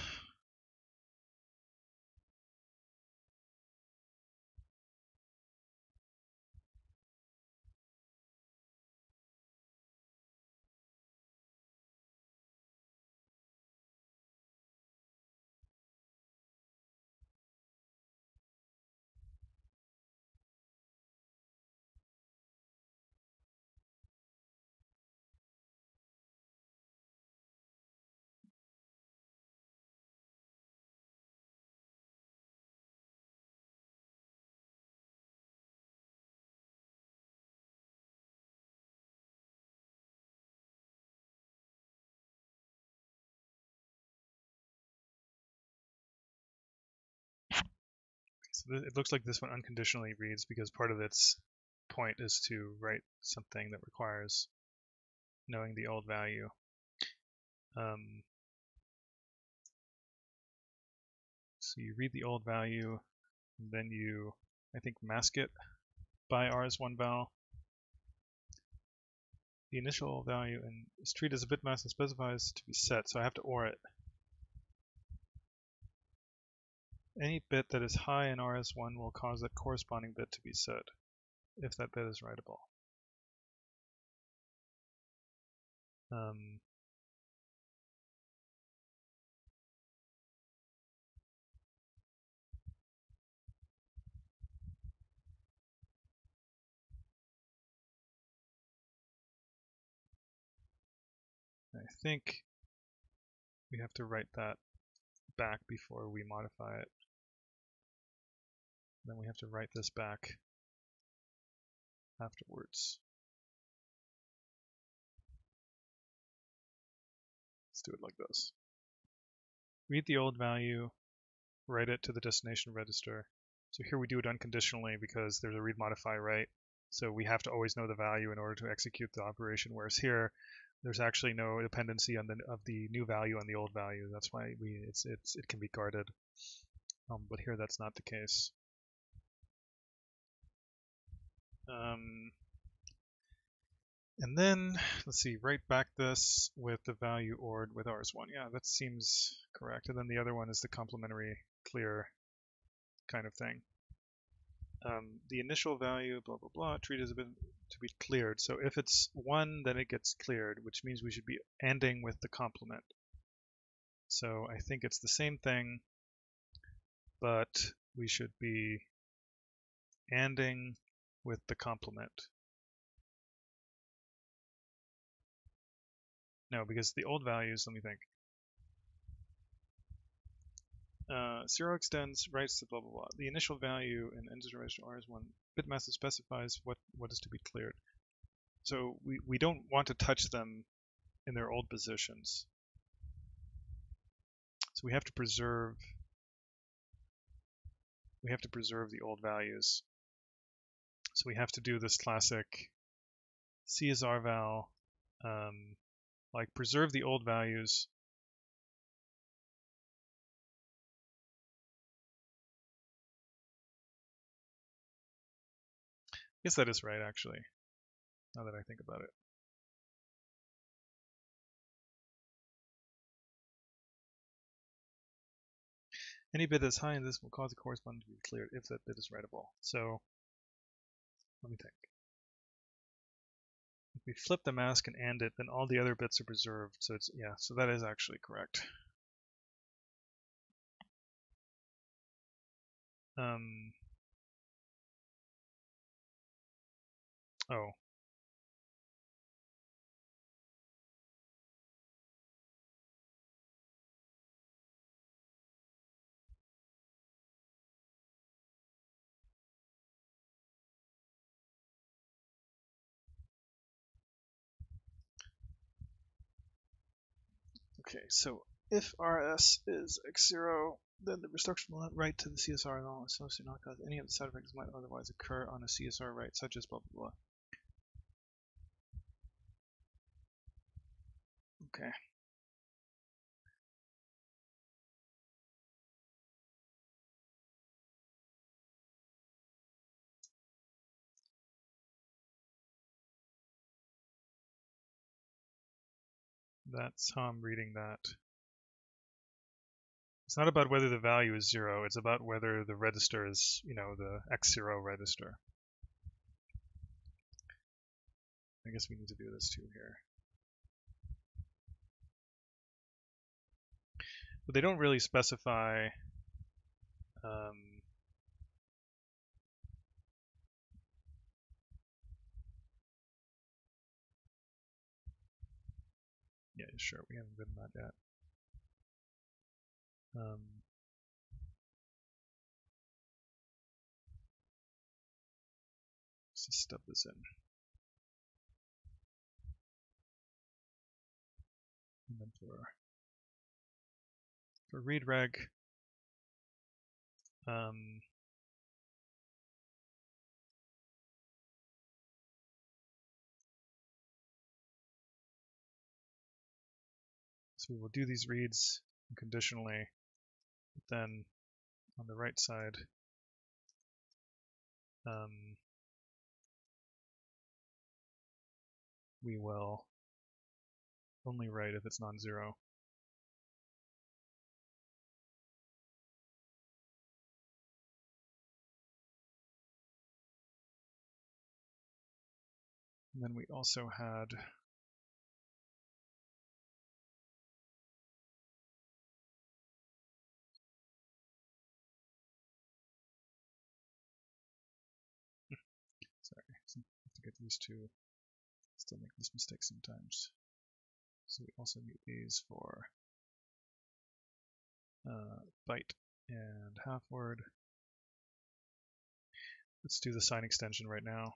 It looks like this one unconditionally reads because part of its point is to write something that requires knowing the old value. Um, so you read the old value, and then you, I think, mask it by rs1 val. The initial value in is treated as a bit mask and specifies to be set, so I have to OR it. Any bit that is high in RS1 will cause that corresponding bit to be set, if that bit is writable. Um, I think we have to write that back before we modify it. Then we have to write this back afterwards. Let's do it like this. Read the old value, write it to the destination register. So here we do it unconditionally because there's a read modify write. So we have to always know the value in order to execute the operation. Whereas here, there's actually no dependency on the of the new value on the old value. That's why we it's it's it can be guarded. Um, but here that's not the case. Um, and then, let's see, write back this with the value ORed with rs1. Yeah, that seems correct. And then the other one is the complementary clear kind of thing. Um, the initial value, blah, blah, blah, treat as a bit to be cleared. So if it's 1, then it gets cleared, which means we should be ending with the complement. So I think it's the same thing, but we should be ending with the complement. No, because the old values, let me think. Uh, zero extends writes to blah blah blah. The initial value in integer register R is one. Bitmaster specifies what, what is to be cleared. So we, we don't want to touch them in their old positions. So we have to preserve we have to preserve the old values. So we have to do this classic csrval, um, like preserve the old values. I guess that is right, actually, now that I think about it. Any bit that's high in this will cause the corresponding to be cleared if that bit is writable. So let me think. If we flip the mask and and it, then all the other bits are preserved. So it's, yeah, so that is actually correct. Um, oh, Okay, so if RS is x0, then the restriction will not write to the CSR and all associated not cause any of the side effects might otherwise occur on a CSR write, such as blah blah blah. Okay. That's how I'm reading that. It's not about whether the value is zero, it's about whether the register is, you know, the x0 register. I guess we need to do this too here. But they don't really specify um, sure, we haven't written that yet. Um, let's just stub this in. And then for, for read reg, um, So we will do these reads conditionally, but then on the right side, um, we will only write if it's non-zero. And then we also had get used to. Still make this mistake sometimes. So we also need these for uh, and half word. Let's do the sign extension right now.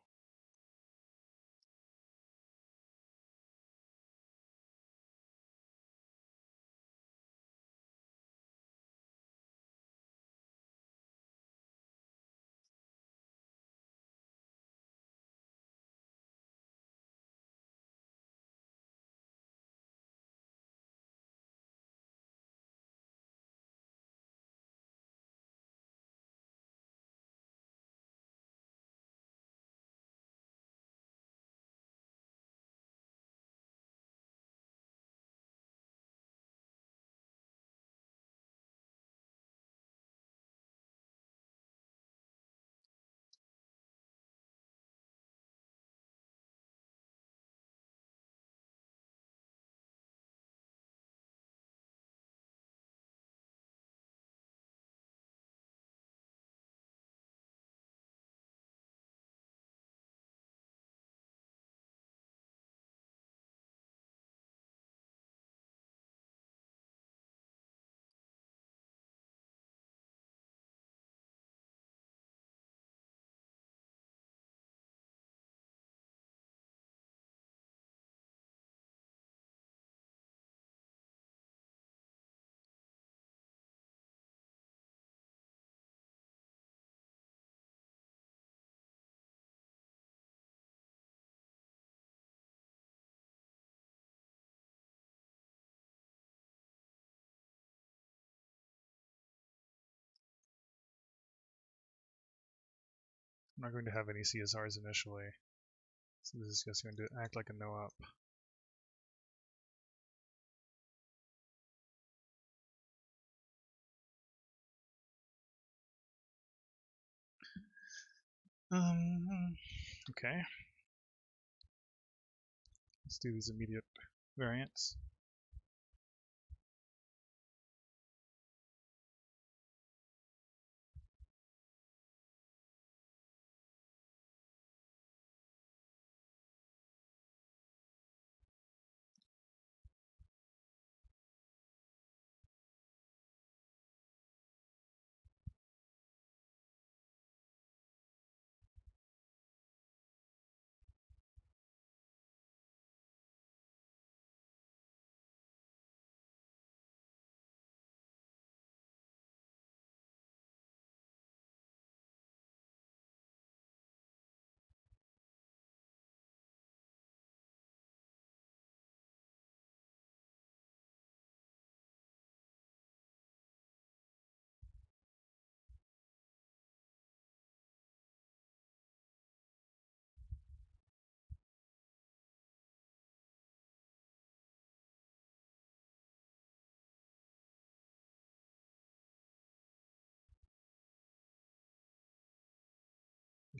I'm not going to have any CSRs initially. So this is just going to act like a no-op. Um, okay. Let's do these immediate variants.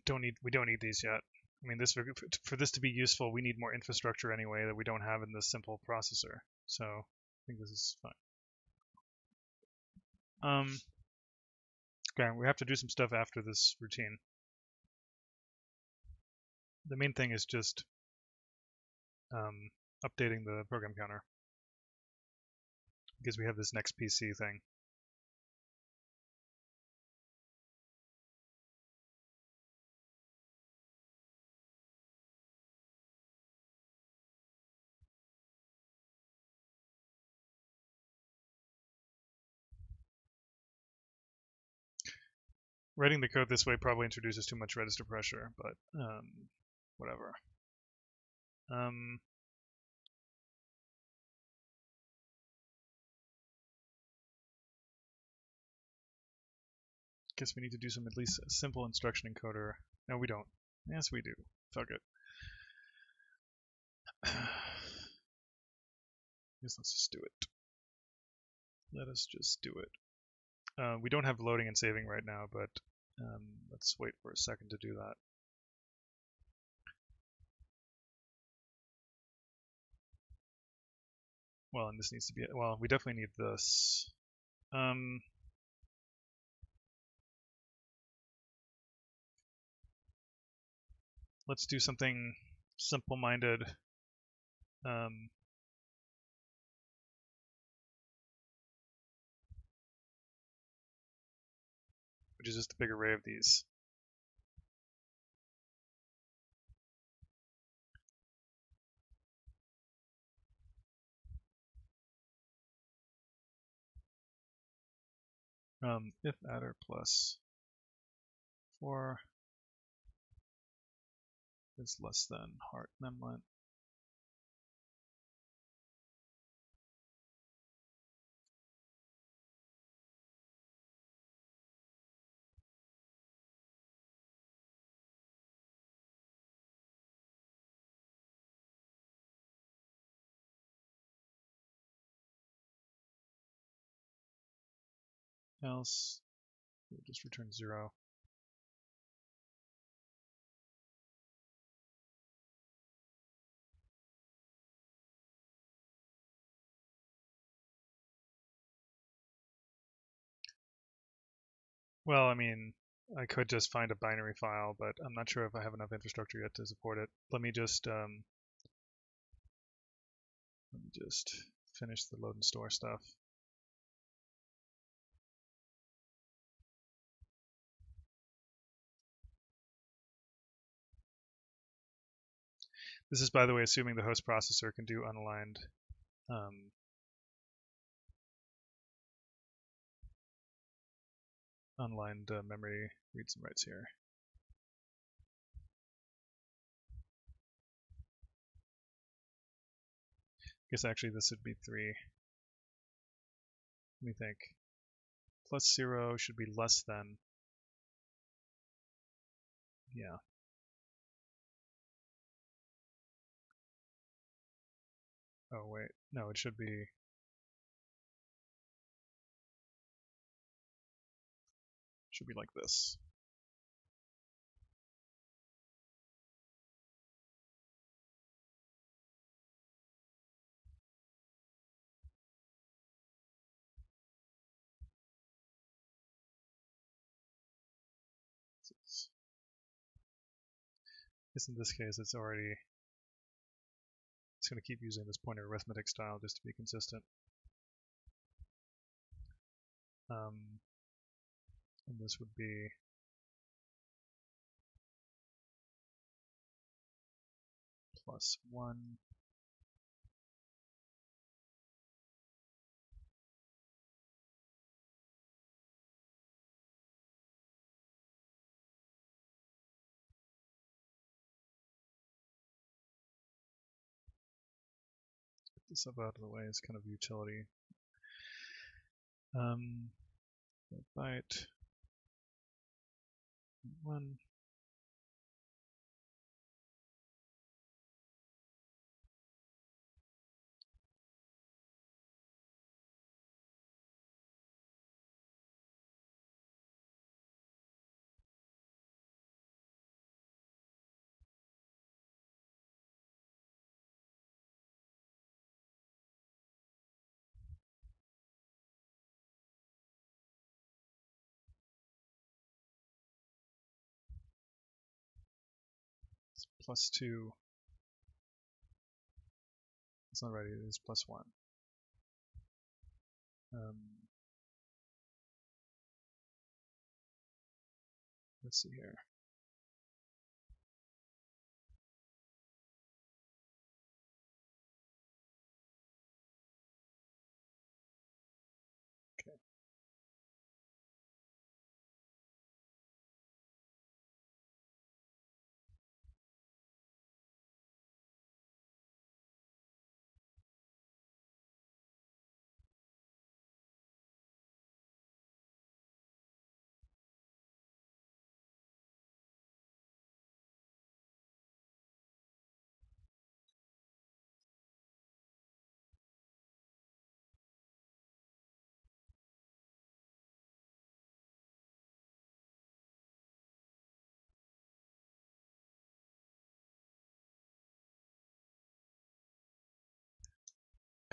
Don't need we don't need these yet. I mean, this for this to be useful, we need more infrastructure anyway that we don't have in this simple processor. So I think this is fine. Um, okay, we have to do some stuff after this routine. The main thing is just um, updating the program counter because we have this next PC thing. Writing the code this way probably introduces too much register pressure, but um, whatever. Um, guess we need to do some at least simple instruction encoder. No, we don't. Yes, we do. Fuck it. *sighs* guess let's just do it. Let us just do it. Uh, we don't have loading and saving right now, but um, let's wait for a second to do that. Well, and this needs to be, well, we definitely need this. Um, let's do something simple-minded. Um, which is just a big array of these. Um, if adder plus 4 is less than hart memlint, else we'll just return zero. Well, I mean, I could just find a binary file, but I'm not sure if I have enough infrastructure yet to support it. Let me just um, let me just finish the load and store stuff. This is, by the way, assuming the host processor can do unaligned um, unaligned uh, memory reads and writes here. I guess actually this would be 3. Let me think. Plus 0 should be less than. Yeah, Oh wait, no, it should be should be like this. Guess in this case it's already it's going to keep using this pointer arithmetic style just to be consistent. Um, and this would be plus 1 up out of the way as kind of utility. Um, byte one plus 2. It's not right, it is plus 1. Um, let's see here.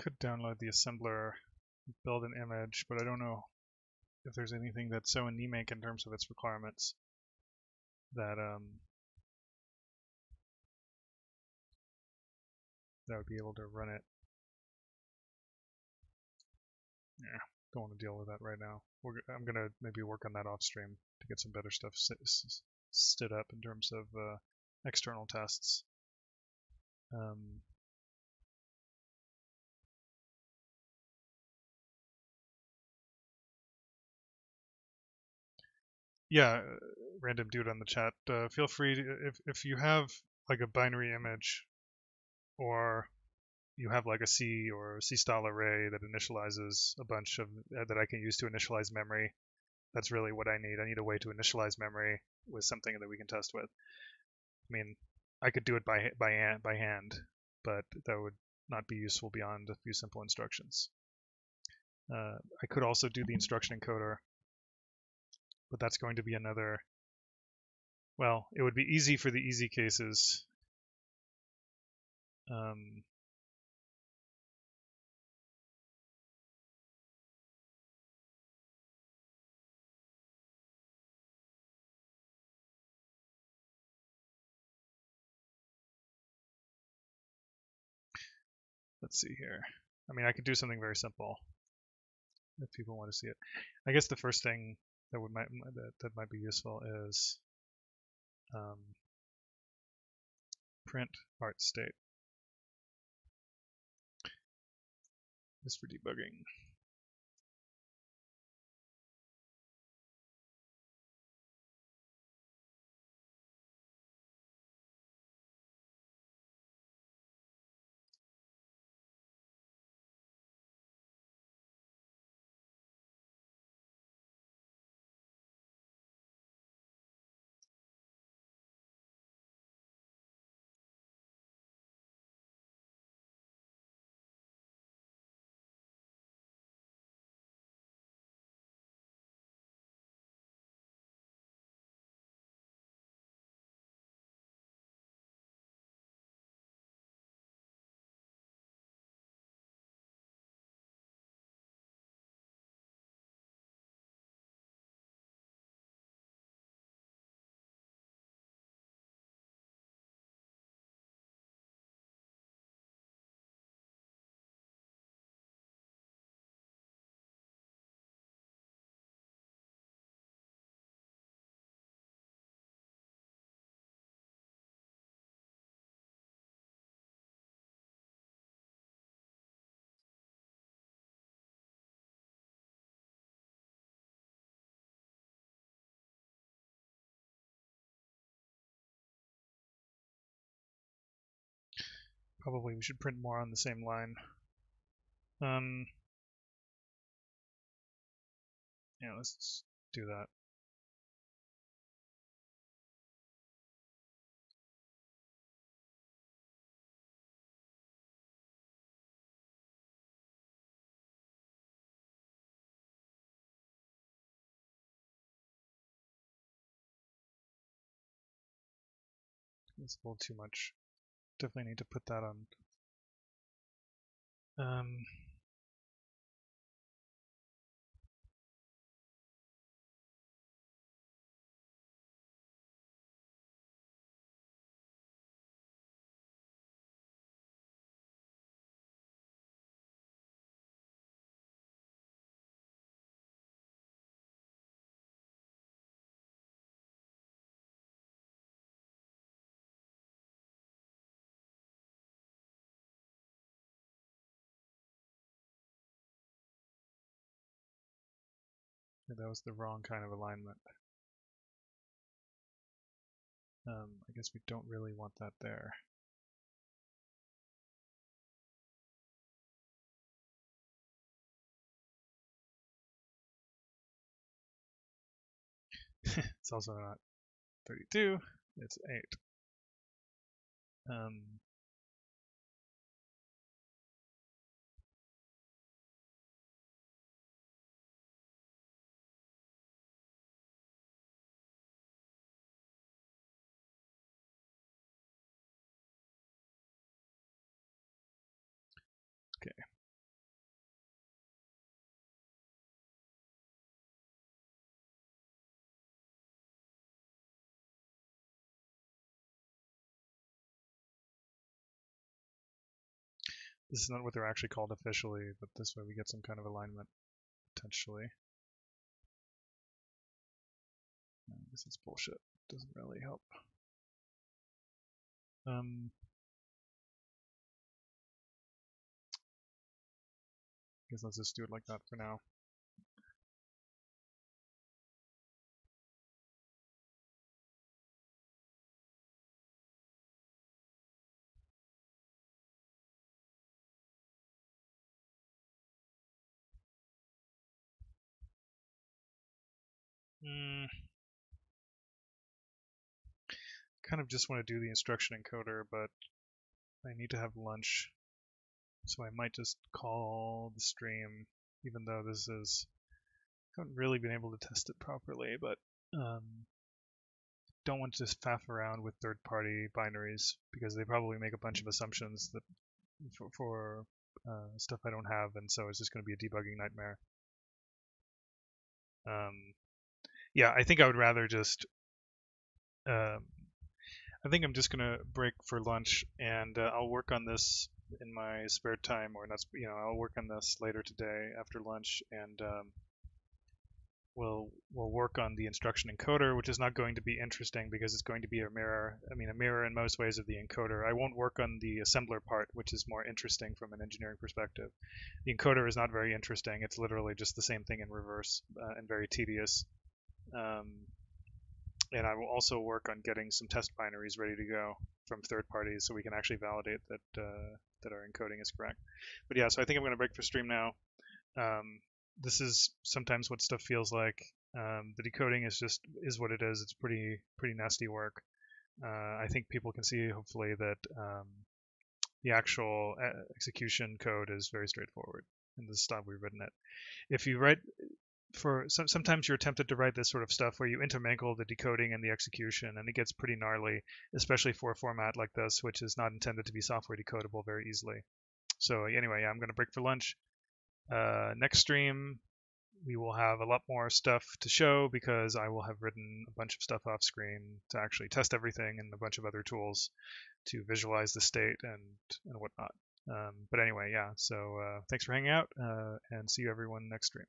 Could download the assembler, build an image, but I don't know if there's anything that's so anemic in terms of its requirements that um, that would be able to run it. Yeah. don't want to deal with that right now. We're, I'm gonna maybe work on that off stream to get some better stuff stood up in terms of uh, external tests. Um, yeah, random dude on the chat. Uh, feel free to, if if you have like a binary image, or you have like a C or C style array that initializes a bunch of uh, that I can use to initialize memory. That's really what I need. I need a way to initialize memory with something that we can test with. I mean, I could do it by by by hand, but that would not be useful beyond a few simple instructions. Uh, I could also do the instruction encoder but that's going to be another, well, it would be easy for the easy cases. Um, let's see here. I mean, I could do something very simple if people want to see it. I guess the first thing that would might that, that might be useful is um, print hart state. Just for debugging. Probably we should print more on the same line. Um, yeah, let's do that. It's a little too much definitely need to put that on. Um, that was the wrong kind of alignment. Um, I guess we don't really want that there. *laughs* it's also not 32, it's 8. Um, Okay. This is not what they're actually called officially, but this way we get some kind of alignment. potentially. This is bullshit. Doesn't really help. Um, guess let's just do it like that for now. Mm. Kind of just want to do the instruction encoder, but I need to have lunch. So I might just call the stream, even though this is, I haven't really been able to test it properly, but um, don't want to just faff around with third-party binaries because they probably make a bunch of assumptions that for, for uh, stuff I don't have, and so it's just going to be a debugging nightmare. Um, yeah, I think I would rather just. Um, I think I'm just gonna break for lunch, and uh, I'll work on this in my spare time, or not. You know, I'll work on this later today after lunch, and um, we'll we'll work on the instruction encoder, which is not going to be interesting because it's going to be a mirror. I mean, a mirror in most ways of the encoder. I won't work on the assembler part, which is more interesting from an engineering perspective. The encoder is not very interesting. It's literally just the same thing in reverse uh, and very tedious. Um, and I will also work on getting some test binaries ready to go from third parties so we can actually validate that uh, that our encoding is correct. But yeah, so I think I'm going to break for stream now. Um, this is sometimes what stuff feels like. Um, the decoding is just is what it is. It's pretty pretty nasty work. Uh, I think people can see hopefully that um, the actual uh, execution code is very straightforward, this is how we've written it. If you write for some, sometimes you're tempted to write this sort of stuff where you intermingle the decoding and the execution, and it gets pretty gnarly, especially for a format like this, which is not intended to be software decodable very easily. So anyway, yeah, I'm going to break for lunch. Uh, next stream, we will have a lot more stuff to show because I will have written a bunch of stuff off screen to actually test everything and a bunch of other tools to visualize the state and, and whatnot. Um, but anyway, yeah, so uh, thanks for hanging out uh, and see you everyone next stream.